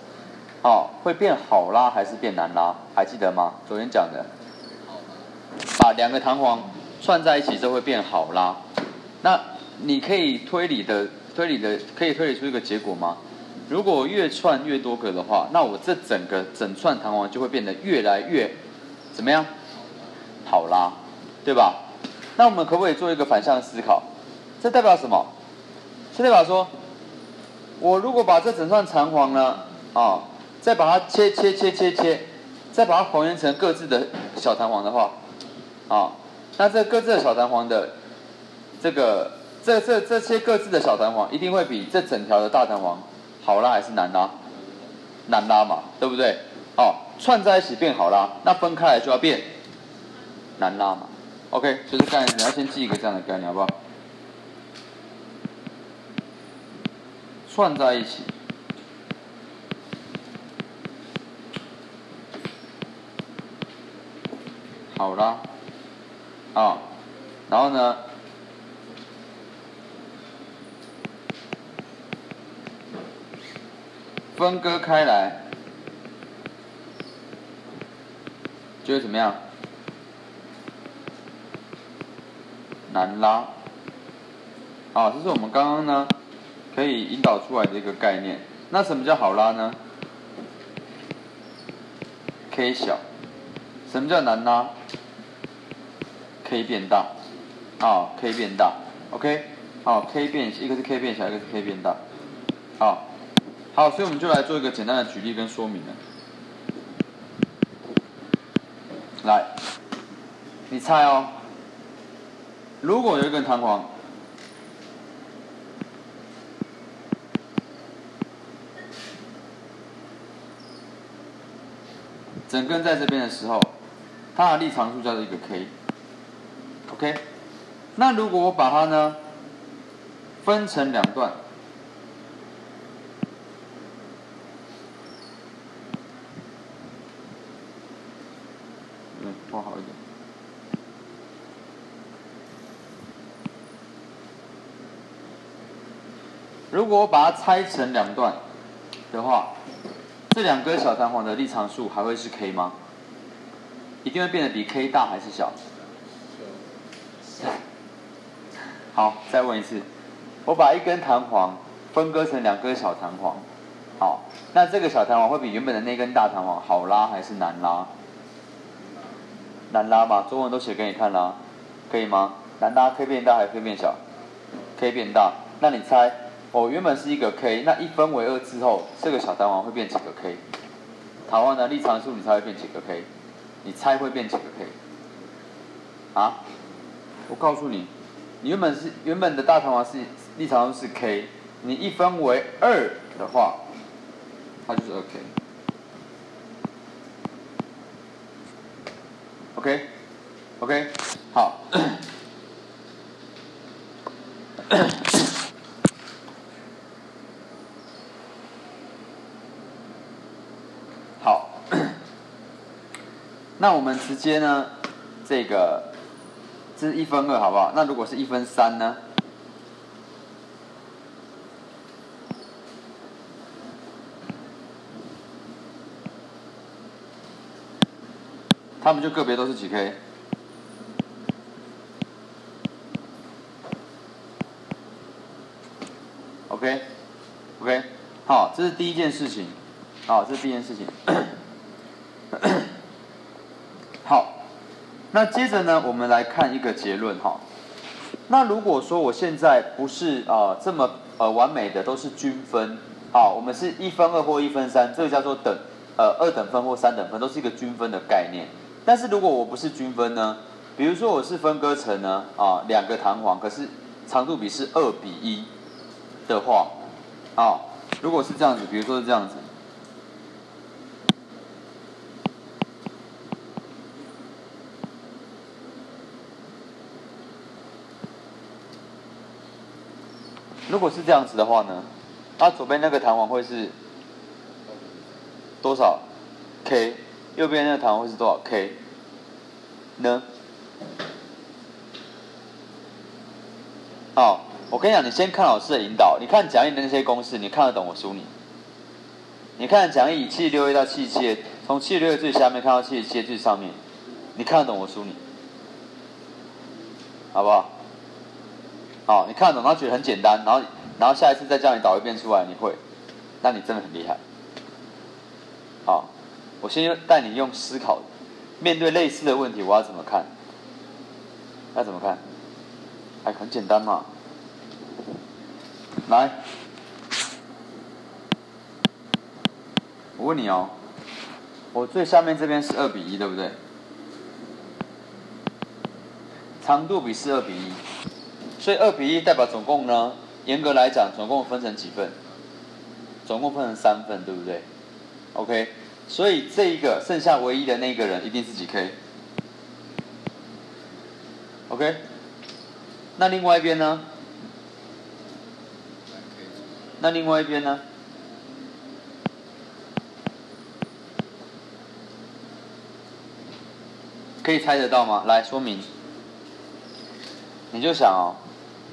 [SPEAKER 1] 哦，会变好拉还是变难拉？还记得吗？昨天讲的，把两个弹簧串在一起就会变好拉。那你可以推理的推理的可以推理出一个结果吗？如果越串越多个的话，那我这整个整串弹簧就会变得越来越怎么样？好拉，对吧？那我们可不可以做一个反向思考？这代表什么？这代表说，我如果把这整串弹簧呢，啊，再把它切切切切切，再把它还原成各自的小弹簧的话，啊，那这各自的小弹簧的这个这这这些各自的小弹簧，一定会比这整条的大弹簧好拉还是难拉？难拉嘛，对不对？哦，串在一起变好拉，那分开来就要变难拉嘛。OK，就是概，你要先记一个这样的概念，好不好？串在一起，好啦，啊，然后呢，分割开来，就会怎么样？难拉。啊，这是我们刚刚呢可以引导出来的一个概念。那什么叫好拉呢？K 小。什么叫难拉？K 变大。啊，K 变大。OK。好，K 变一个是 K 变小，一个是 K 变大。好，好，所以我们就来做一个简单的举例跟说明了。来，你猜哦，如果有一根弹簧。整根在这边的时候，它的力常数叫做一个 k OK，。那如果我把它呢分成两段，嗯，画好一点。如果我把它拆成两段的话，这两根小弹簧的力常数还会是 k 吗？一定会变得比 k 大还是小？好，再问一次，我把一根弹簧分割成两根小弹簧，好，那这个小弹簧会比原本的那根大弹簧好拉还是难拉？难拉嘛，中文都写给你看啦，可以吗？难拉可以变大还是 k 变小可以变大，那你猜？哦，原本是一个 k，那一分为二之后，这个小弹簧会变几个 k？弹簧的力常数你猜会变几个 k？你猜会变几个 k？啊？我告诉，你原本是原本的大弹簧是力常数是 k，你一分为二的话，它就是二 k。OK，OK，好。好，那我们直接呢，这个这是一分二，好不好？那如果是一分三呢？他们就个别都是几 K？OK，OK，好，这是第一件事情，好，这是第一件事情。好，那接着呢，我们来看一个结论哈。那如果说我现在不是呃这么呃完美的都是均分，好，我们是一分二或一分三，这个叫做等呃二等分或三等分，都是一个均分的概念。但是如果我不是均分呢，比如说我是分割成呢啊两个弹簧，可是长度比是二比一的话，啊，如果是这样子，比如说是这样子。如果是这样子的话呢，那左边那个弹簧会是多少 k？右边那个弹簧会是多少 k？呢？好，我跟你讲，你先看老师的引导，你看讲义的那些公式，你看得懂我输你。你看讲义七十六页到七十七页，从七十六页最下面看到七十七页最上面，你看得懂我输你，好不好？好，你看得懂，然后觉得很简单，然后然后下一次再叫你导一遍出来，你会，那你真的很厉害。好，我先带你用思考，面对类似的问题，我要怎么看？要怎么看？哎，很简单嘛。来，我问你哦，我最下面这边是二比一，对不对？长度比是二比一，所以二比一代表总共呢，严格来讲，总共分成几份？总共分成三份，对不对？OK，所以这一个剩下唯一的那个人一定是几 K？OK，那另外一边呢？那另外一边呢？可以猜得到吗？来说明。你就想哦，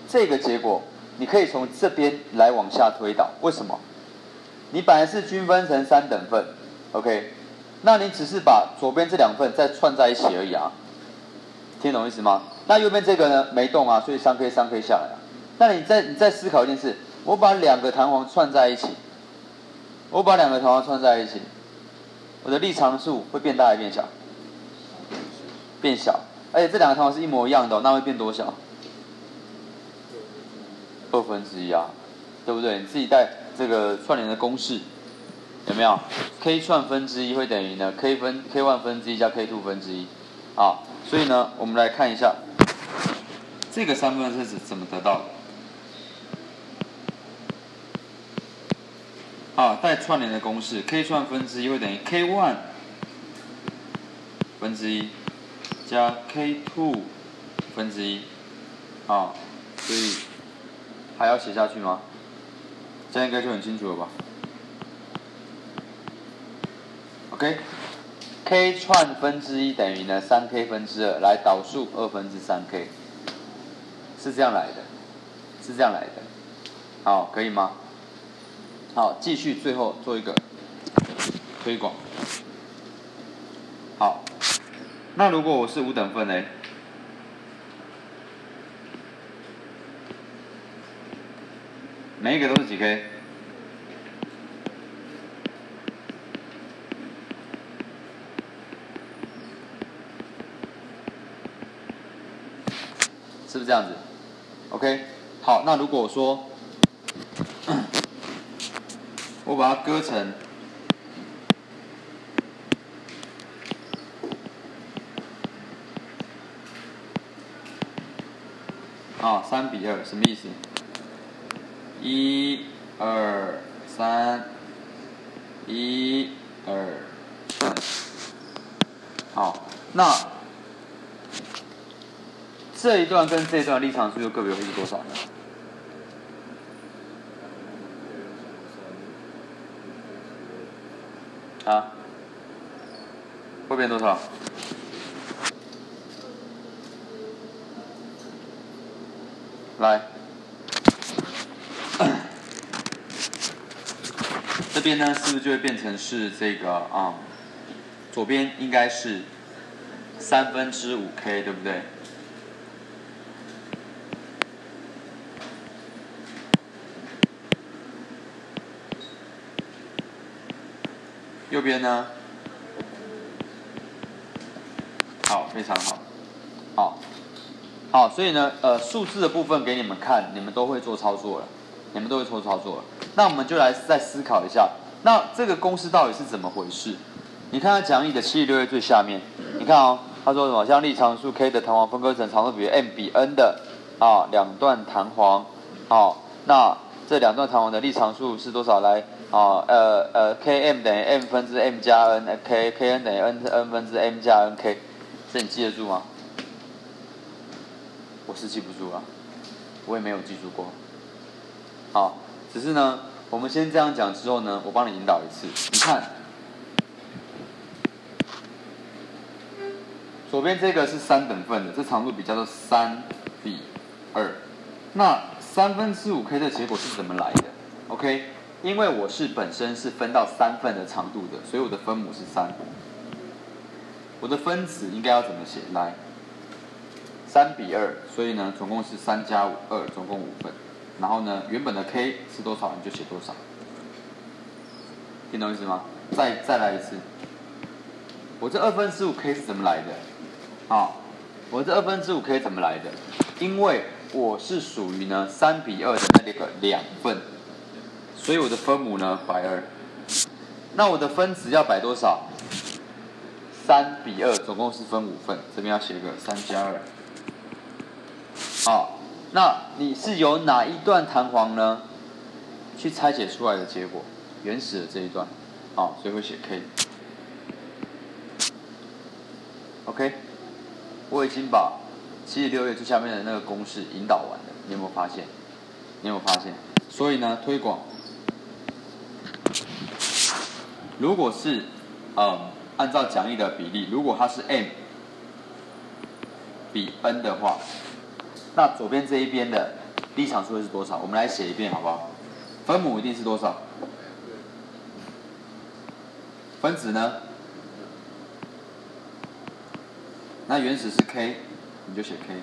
[SPEAKER 1] 这个结果你可以从这边来往下推导。为什么？你本来是均分成三等份，OK？那你只是把左边这两份再串在一起而已啊。听懂意思吗？那右边这个呢没动啊，所以三 K 三 K 下来啊。那你再你再思考一件事，我把两个弹簧串在一起，我把两个弹簧串在一起，我的力常数会变大还是变小？变小，而且这两个弹簧是一模一样的，那会变多小？二分之一啊，对不对？你自己带这个串联的公式有没有？k 串分之一会等于呢？k 分 k one 分之一加 k two 分之一啊，所以呢，我们来看一下这个三分之是怎么得到的？啊，带串联的公式，k 串分之一会等于 k one 分之一加 k two 分之一啊，所以还要写下去吗？这样应该就很清楚了吧？OK，k 串分之一等于呢三 k 分之二，来导数二分之三 k，是这样来的，是这样来的，好，可以吗？好，继续最后做一个推广。好，那如果我是五等份呢？每一个都是几 K？是不是这样子？OK，好，那如果我说，我把它割成啊三比二，什么意思？一、二、三，一、二、三，好，那这一段跟这一段立场数又各别会是多少呢？啊？会变多少？来，这边呢是不是就会变成是这个啊、左边应该是三分之五 k，对不对？右边呢？好，非常好，好，好，所以呢，呃，数字的部分给你们看，你们都会做操作了，你们都会做操作了。那我们就来再思考一下，那这个公式到底是怎么回事？你看它讲义的七十六页最下面，你看哦，他说什么？将力常数 k 的弹簧分割成长度比 m 比 n 的啊两段弹簧，好，那这两段弹簧的力常数是多少？来，啊，呃呃，km 等于 m 分之 m 加 n，k kn 等于 n n 分之 m 加 nk，这你记得住吗？我是记不住啊，我也没有记住过。好，只是呢，我们先这样讲之后呢，我帮你引导一次。你看，左边这个是三等份的，这长度比叫做三比二。那三分之五 k 的结果是怎么来的？OK，因为我是本身是分到三份的长度的，所以我的分母是三。我的分子应该要怎么写？来，三比二，所以呢，总共是三加五二，总共五份。然后呢，原本的 k 是多少，你就写多少。听懂意思吗？再再来一次。我这二分之五 k 是怎么来的？好，我这二分之五 k 怎么来的？因为我是属于呢三比二的那个两份，所以我的分母呢摆二。那我的分子要摆多少？三比二，总共是分五份，这边要写个三加二。好，那你是由哪一段弹簧呢？去拆解出来的结果，原始的这一段，好，所以会写 K。OK，我已经把七十六页最下面的那个公式引导完了，你有没有发现？你有没有发现？所以呢，推广，如果是，嗯。按照讲义的比例，如果它是 m 比 n 的话，那左边这一边的立场数会是多少？我们来写一遍好不好？分母一定是多少？分子呢？那原始是 k，你就写 k。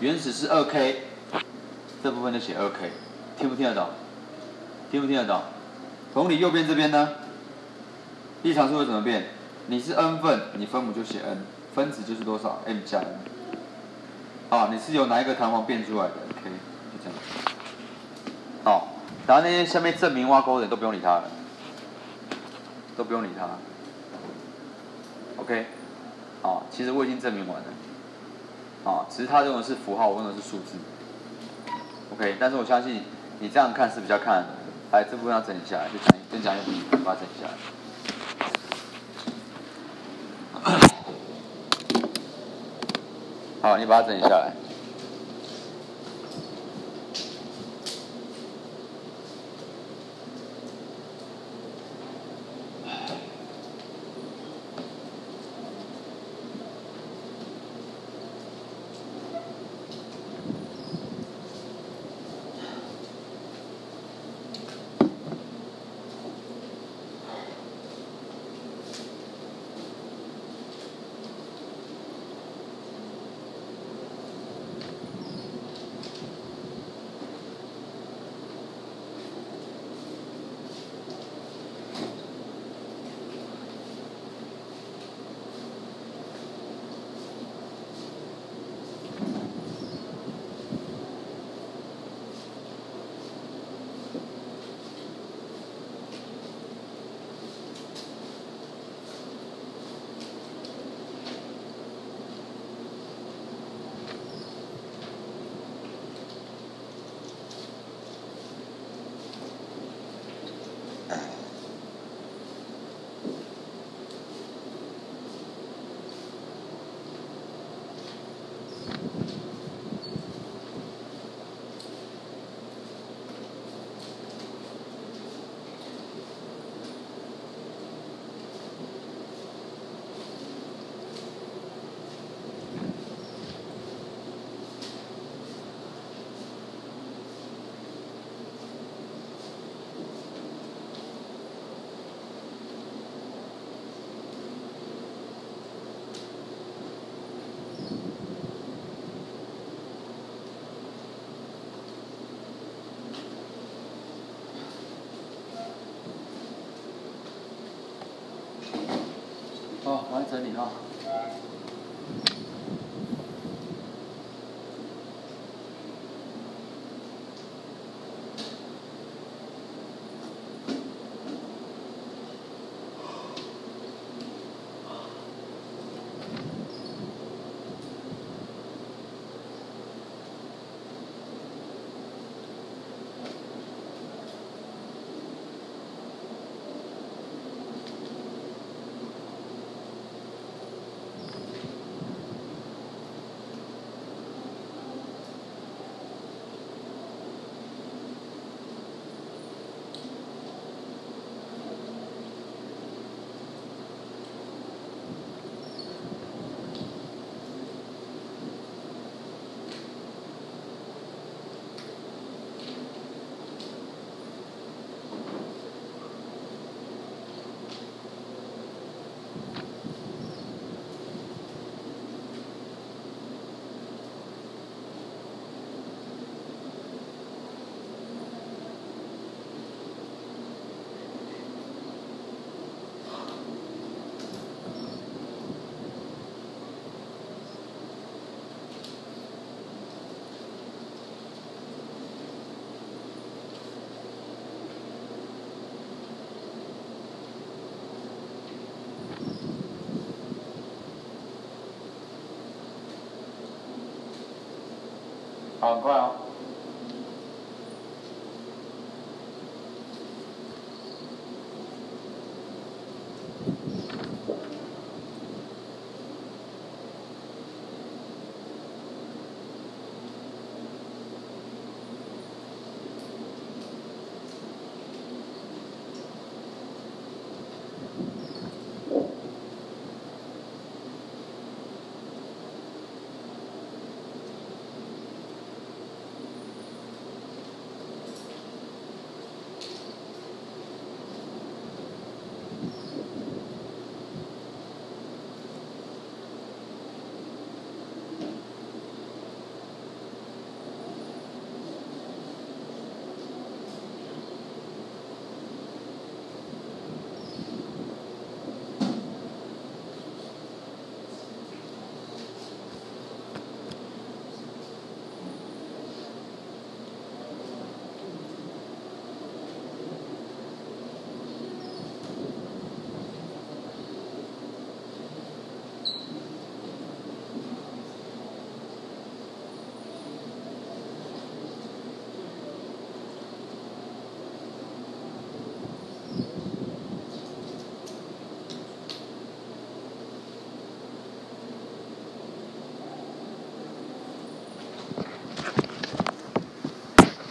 [SPEAKER 1] 原始是二 k，这部分就写二 k，听不听得懂？听不听得懂？同理，右边这边呢？立场数会怎么变？你是 n 份，你分母就写 n，分子就是多少？m 加 n。啊，你是由哪一个弹簧变出来的？OK，就这样。好，然后那些下面证明挖沟的都不用理他了，都不用理他。OK，好，其实我已经证明完了。啊，只是他用的是符号，我用的是数字。OK，但是我相信你这样看是比较看。来，这部分要整理下来，就讲先讲一个例子，把它整理下来。好，你把它整理下来。整理哈。好，很快哦。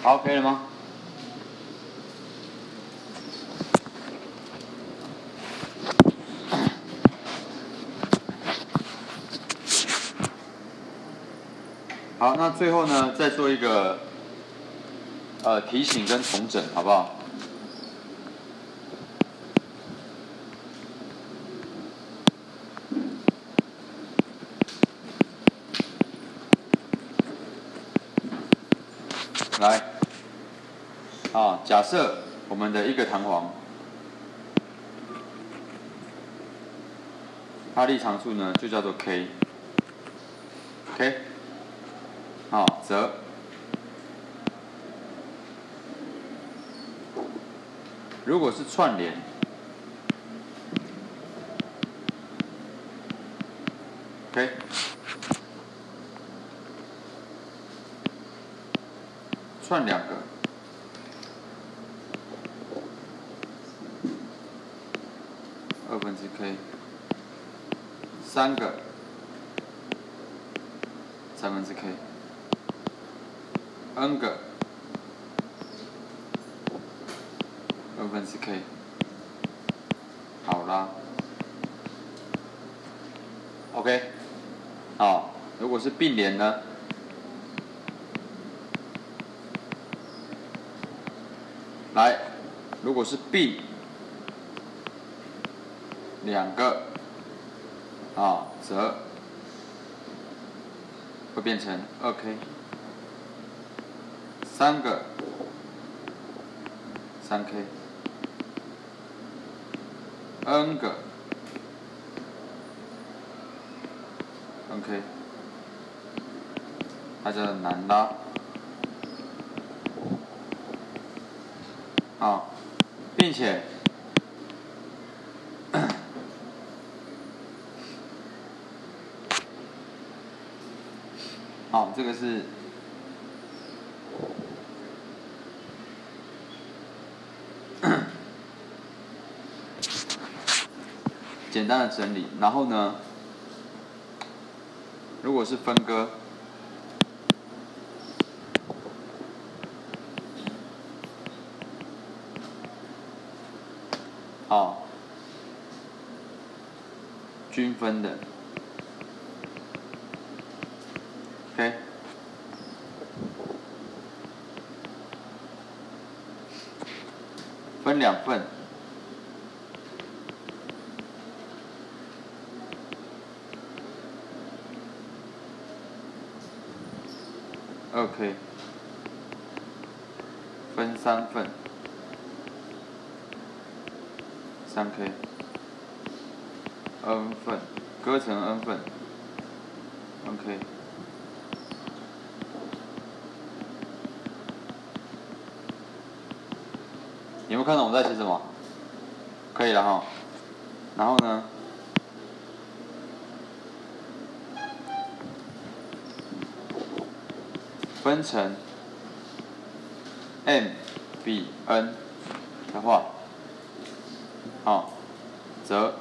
[SPEAKER 1] 好，可以了吗？好，那最后呢，再做一个呃提醒跟重整，好不好？来，啊，假设我们的一个弹簧，它力常数呢就叫做 k，k，好，则如果是串联，OK。串两个，k，三个，三分之 k，n 个，二分之 k，好啦，OK，好，如果是并联呢？来，如果是并两个。啊，则会变成二 k，三个。三 k，n 个。N k，它就难拉。好，并且，好，这个是 简单的整理。然后呢，如果是分割。哦，均分的，OK，分两份，OK，分三份。三 k，n 份，割成 n 份，OK。有没有看到我在写什么？可以了哈。然后呢？分成 m 比 n 的话，好，则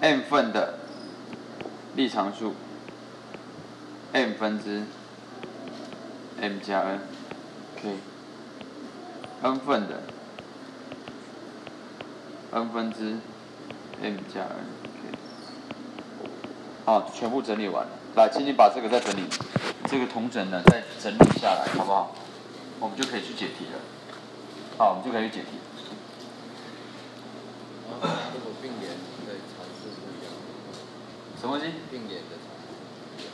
[SPEAKER 1] m 份的立常数 m 分之 m 加 n n，k，n 份的 n 分之 m 加 n，k，好，全部整理完了。来，请你把这个再整理，这个同整呢再整理下来，好不好？我们就可以去解题了。好，我们就可以去解题。
[SPEAKER 2] 然后如果并联的常数不一样，
[SPEAKER 1] 什么东西？
[SPEAKER 2] 并联的常数不一样，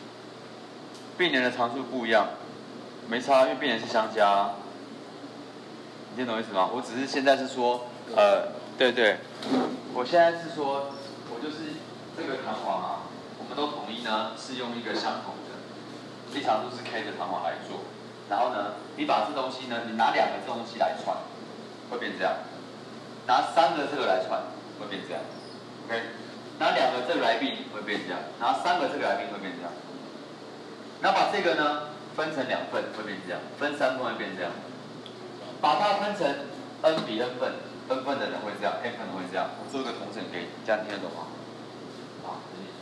[SPEAKER 1] 并联的常数不一样，没差，因为并联是相加。你听懂意思吗？我只是现在是说，呃，对对，我现在是说，我就是这个弹簧啊，我们都统一呢是用一个相同的立常数是 k 的弹簧来做，然后呢，你把这东西呢，你拿两个这东西来串，会变这样；拿三个这个来串，会变这样。OK，拿两个这个来并会变这样，拿三个这个来并会变这样。那把这个呢分成两份会变这样，分三份会变这样。把它分成 n 比 n 份，n 份的人会这样，n 份的会这样。我做一个同整给你，这样听得懂吗？好，整理一下。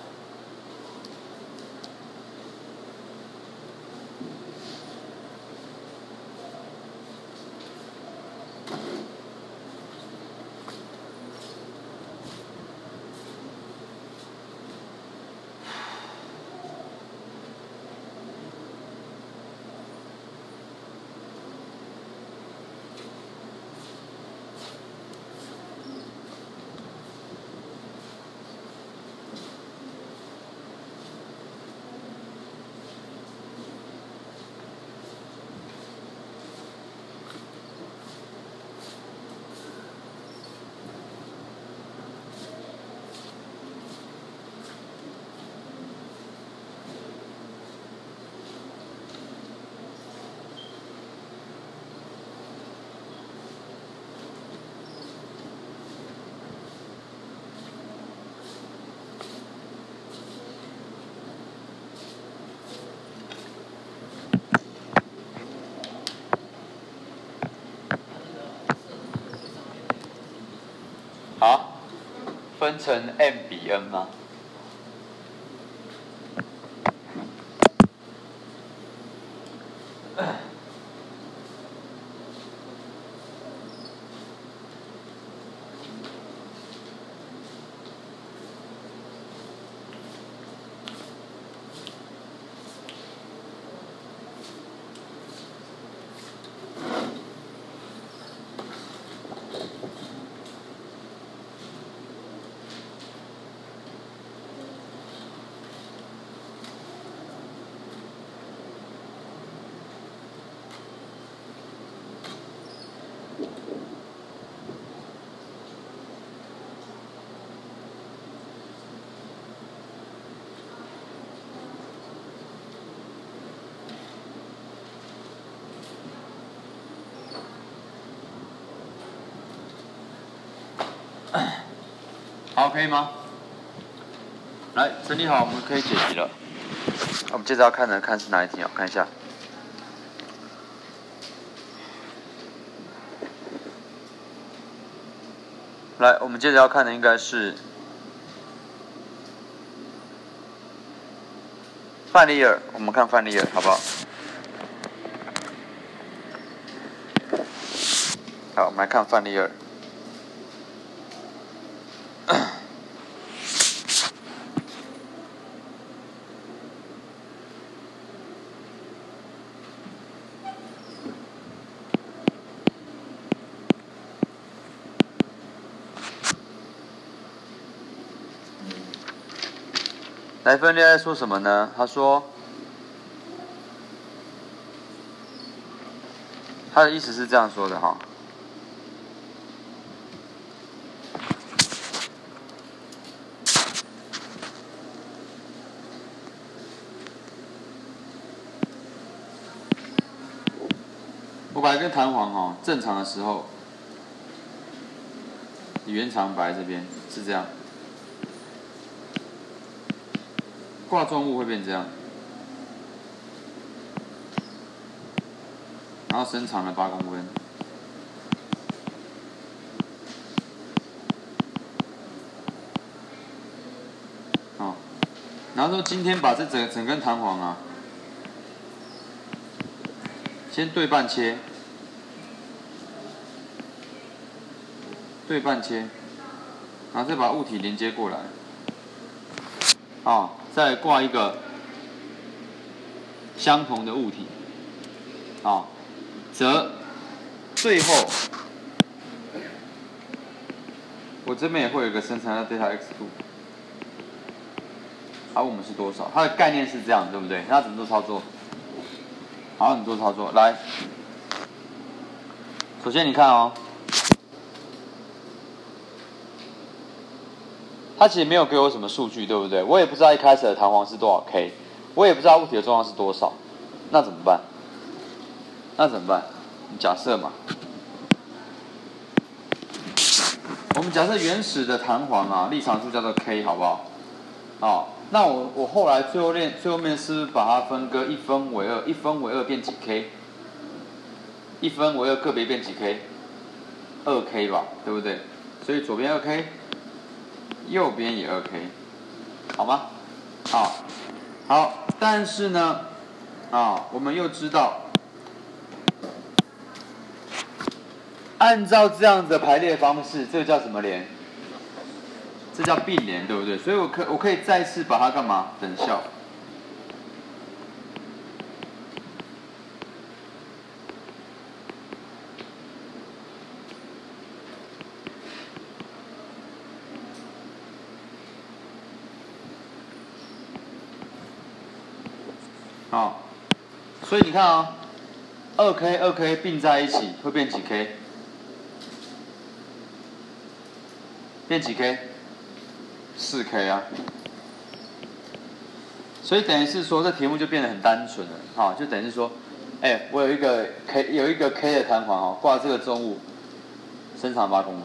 [SPEAKER 1] 好，分成 m 比 n 吗？好，可以吗？来，整理好，我们可以解题了。我们接着要看的，看是哪一题啊？看一下。来，我们接着要看的应该是范例二，我们看范例二，好不好？好，我们来看范例二。来分列在说什么呢？他说，他的意思是这样说的哈。我把一根弹簧哦，正常的时候，原长摆这边是这样。挂状物会变这样，然后伸长了八公分。好，然后说今天把这整整根弹簧啊，先对半切，对半切，然后再把物体连接过来，好。再挂一个相同的物体，啊，则最后我这边也会有一个生成的 delta x two。好，我们是多少？它的概念是这样，对不对？那怎么做操作？好，你做操作？来，首先你看哦，它其实没有给我什么数据，对不对？我也不知道一开始的弹簧是多少 k，我也不知道物体的重量是多少，那怎么办？那怎么办？假设嘛，我们假设原始的弹簧啊，力常数叫做 k，好不好？好。那我我后来最后练最后面是把它分割一分为二，一分为二变几 k？一分为二个别变几 k？二 k 吧，对不对？所以左边二 k，右边也 OK，好吗？好，好，但是呢，啊，我们又知道，按照这样的排列方式，这个叫什么连？这叫并联，对不对？所以我可我可以再次把它干嘛？等效。好，所以你看啊，二 k 二 k 并在一起会变几 k？变几 k？四 k 啊，所以等于是说，这题目就变得很单纯了，哈，就等于是说，哎，我有一个 k 有一个 k 的弹簧哦，挂这个重物，伸长八公分，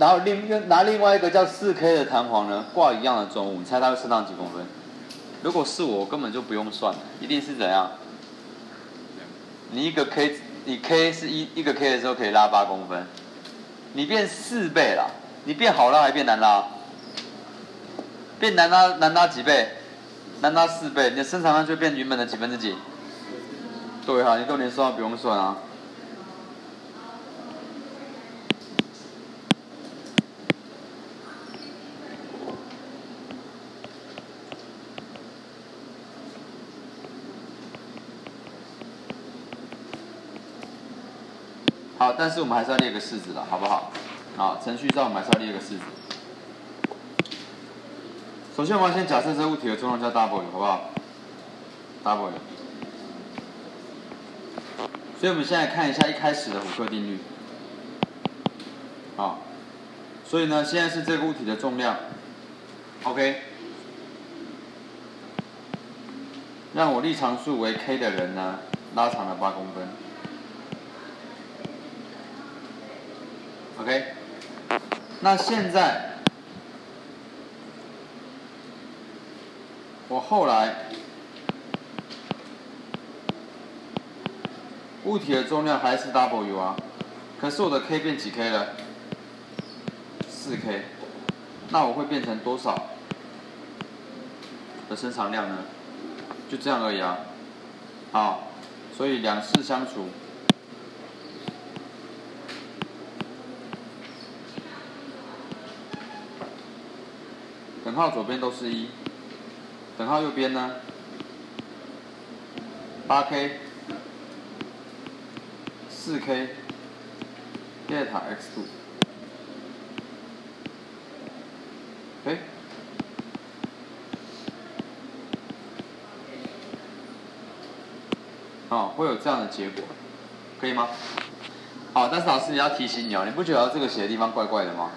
[SPEAKER 1] 然后另一拿另外一个叫四 k 的弹簧呢，挂一样的重物，你猜它会伸长几公分？如果是我，根本就不用算了，一定是怎样？你一个 k，你 k 是一一个 k 的时候可以拉八公分，你变四倍了。你变好拉还变难拉？变难拉难拉几倍？难拉四倍，你的伸长量就变原本的几分之几？对哈，你都连算都不用算啊。好，但是我们还是要列个式子的，好不好？好，程序上我们还是要列个式子。首先，我们先假设这物体的重量叫 W，好不好？W。所以，我们现在看一下一开始的虎克定律。好，所以呢，现在是这个物体的重量，OK。让我力常数为 k 的人呢，拉长了八公分，OK。那现在，我后来物体的重量还是 W 啊，可是我的 k 变几 k 了？四 k，那我会变成多少的伸长量呢？就这样而已啊。好，所以两式相除。等号左边都是一，等号右边呢？八 k，四 k，贝塔 x two，哎，哦，会有这样的结果，可以吗？好，但是老师也要提醒你哦，你不觉得这个写的地方怪怪的吗？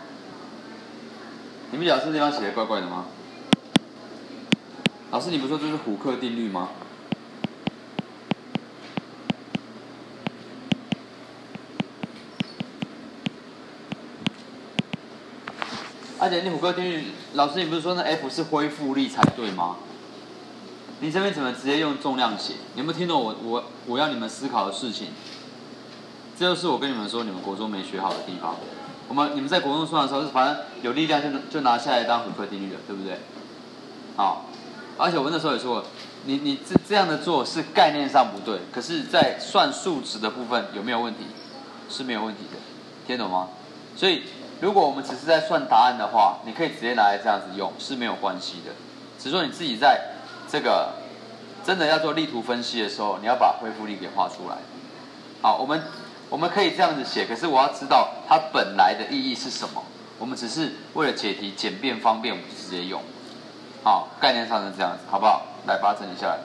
[SPEAKER 1] 你们讲这地方写的怪怪的吗？老师，你不说这是虎克定律吗？而且你虎克定律，老师你不是说那 F 是恢复力才对吗？你这边怎么直接用重量写？你有没有听懂我我我要你们思考的事情？这就是我跟你们说，你们国中没学好的地方。我们你们在国中算的时候，是反正有力量就能就拿下来当胡克定律了，对不对？好，而且我们那时候也说过，你你这这样的做是概念上不对，可是，在算数值的部分有没有问题？是没有问题的，听懂吗？所以，如果我们只是在算答案的话，你可以直接拿来这样子用，是没有关系的。只是说你自己在这个真的要做力图分析的时候，你要把恢复力给画出来。好，我们我们可以这样子写，可是我要知道它本来的意义是什么。我们只是为了解题简便方便，我们就直接用。好，概念上是这样子，好不好？来，把它整理下来。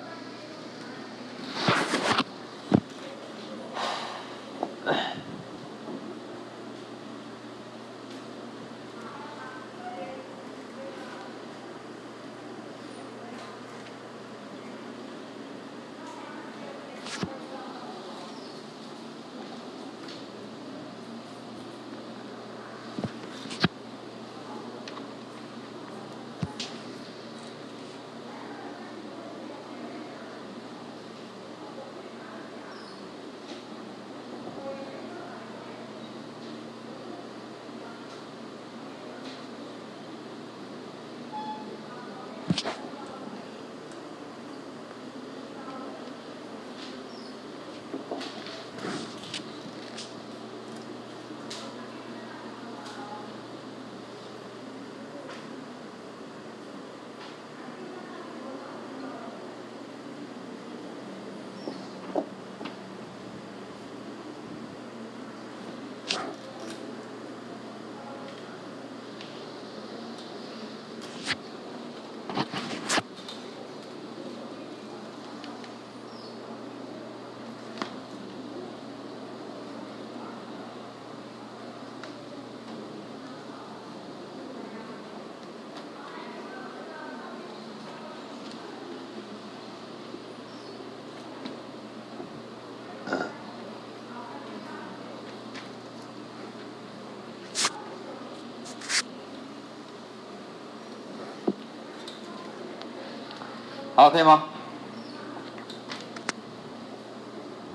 [SPEAKER 1] 好，可以吗？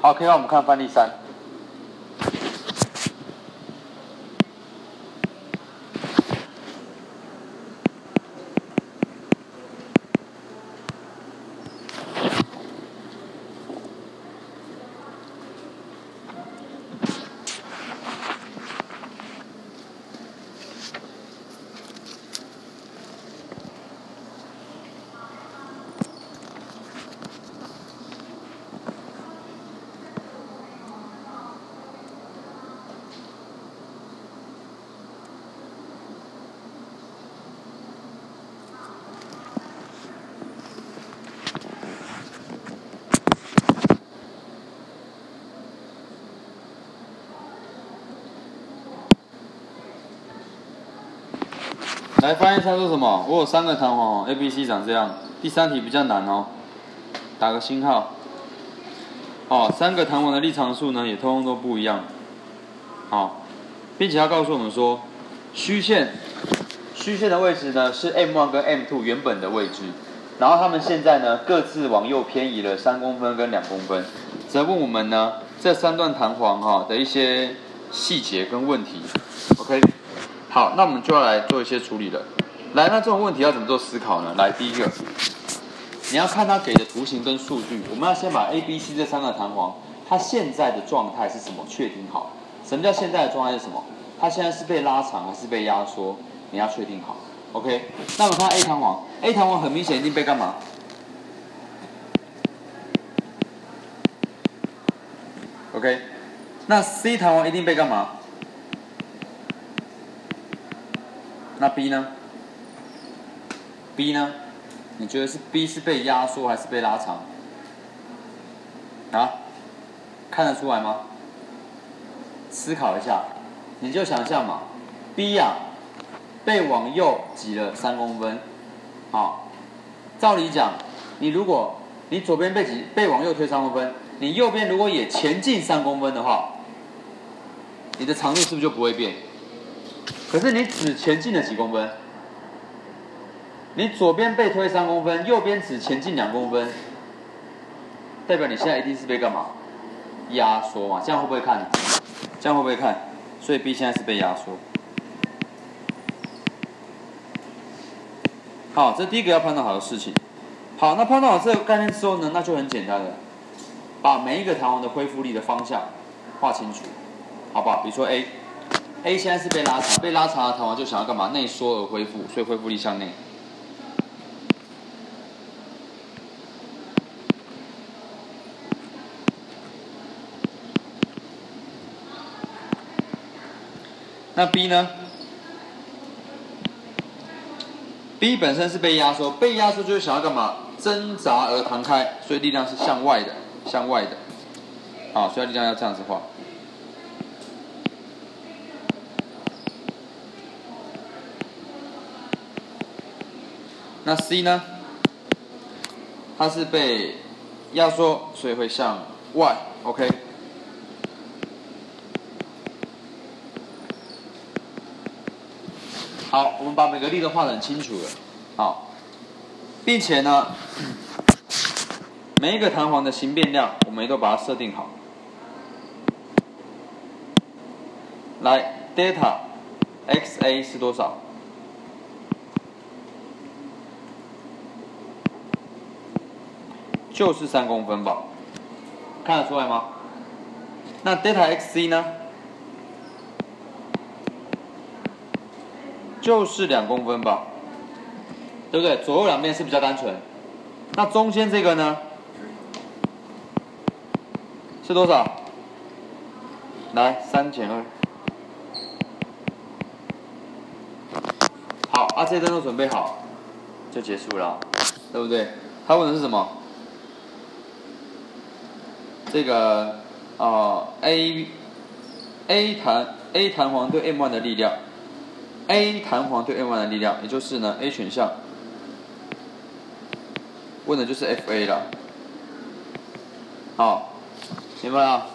[SPEAKER 1] 好，可以让我们看范例三。来，翻译一下说什么？我有三个弹簧哦，A、B、C 长这样。第三题比较难哦，打个星号。哦，三个弹簧的力常数呢，也通通都不一样。好，并且要告诉我们说，虚线，虚线的位置呢是 M1 跟 M2 原本的位置，然后它们现在呢各自往右偏移了三公分跟两公分。再问我们呢这三段弹簧哈的一些细节跟问题。好，那我们就要来做一些处理了。来，那这种问题要怎么做思考呢？来，第一个，你要看它给的图形跟数据。我们要先把 A、B、C 这三个弹簧，它现在的状态是什么？确定好。什么叫现在的状态是什么？它现在是被拉长还是被压缩？你要确定好。OK。那我们看 A 弹簧，A 弹簧很明显一定被干嘛？OK。那 C 弹簧一定被干嘛？那 B 呢？B 呢？你觉得是 B 是被压缩还是被拉长？啊？看得出来吗？思考一下，你就想象嘛，B 呀，被往右挤了三公分，好，照理讲，你如果你左边被挤被往右推三公分，你右边如果也前进三公分的话，你的长度是不是就不会变？可是你只前进了几公分，你左边被推三公分，右边只前进两公分，代表你现在一定是被干嘛？压缩嘛？这样会不会看？这样会不会看？所以 B 现在是被压缩。好，这第一个要判断好的事情。好，那判断好这个概念之后呢，那就很简单了，把每一个弹簧的恢复力的方向画清楚，好不好？比如说 A A 现在是被拉长，被拉长的弹簧就想要干嘛？内缩而恢复，所以恢复力向内。那 B 呢？B 本身是被压缩，被压缩就是想要干嘛？挣扎而弹开，所以力量是向外的，向外的。好，所以力量要这样子画。那 C 呢？它是被压缩，所以会向外。OK。好，我们把每个力都画得很清楚了。好，并且呢，每一个弹簧的形变量，我们也都把它设定好。来，delta x a 是多少？就是三公分吧？看得出来吗？那 delta x c 呢？就是两公分吧，对不对？左右两边是比较单纯，那中间这个呢，是多少？来，三减二。好，啊，这些都准备好，就结束了，对不对？他问的是什么？这个啊，A A 弹 A 弹簧对 M1 的力量。A 弹簧对 M1 的力量，也就是呢 A 选项，问的就是 FA 了。好，明白了？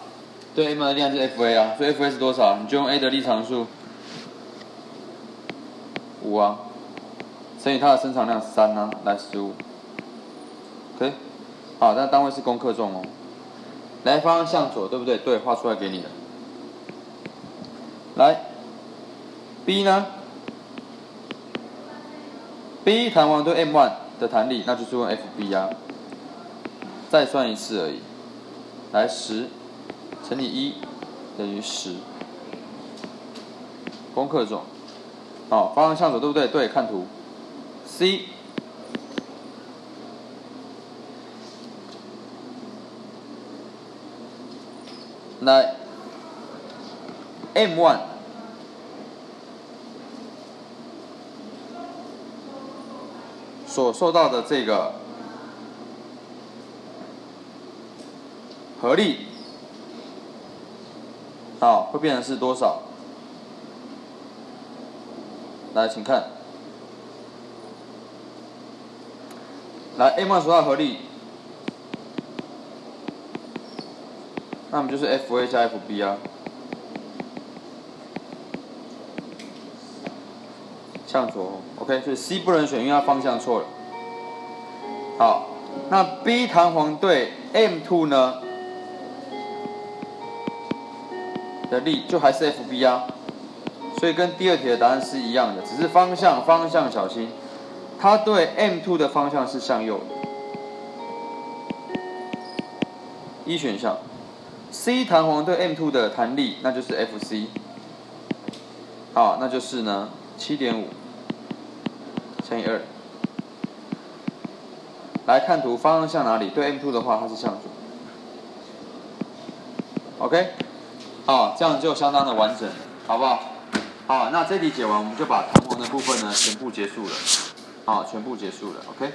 [SPEAKER 1] 对 M1 的力量是 FA 啊，所以 FA 是多少？你就用 A 的力常数五啊，乘以它的伸长量三呢，来十五。OK，好，但单位是公克重哦。来，方向向左，对不对？对，画出来给你的。来，B 呢？B 弹簧对 M1 的弹力，那就是用 FB 啊。再算一次而已。来，十乘以一等于十，公克重。好，方向向左，对不对？对，看图。C 来 M1。所受到的这个合力，好，会变成是多少？来，请看，来 M 1所到合力，那么就是 FA 加 FB 啊。向左，OK，所以 C 不能选，因为它方向错了。好，那 B 弹簧对 M2 呢的力就还是 FB 啊，所以跟第二题的答案是一样的，只是方向方向小心，它对 M2 的方向是向右的。一选项，C 弹簧对 M2 的弹力那就是 FC，好，那就是呢七点五。乘以二，来看图，方向向哪里？对 M2 的话，它是向左。OK，好，这样就相当的完整，好不好？好，那这题解完，我们就把弹簧的部分呢全部结束了，好，全部结束了，OK。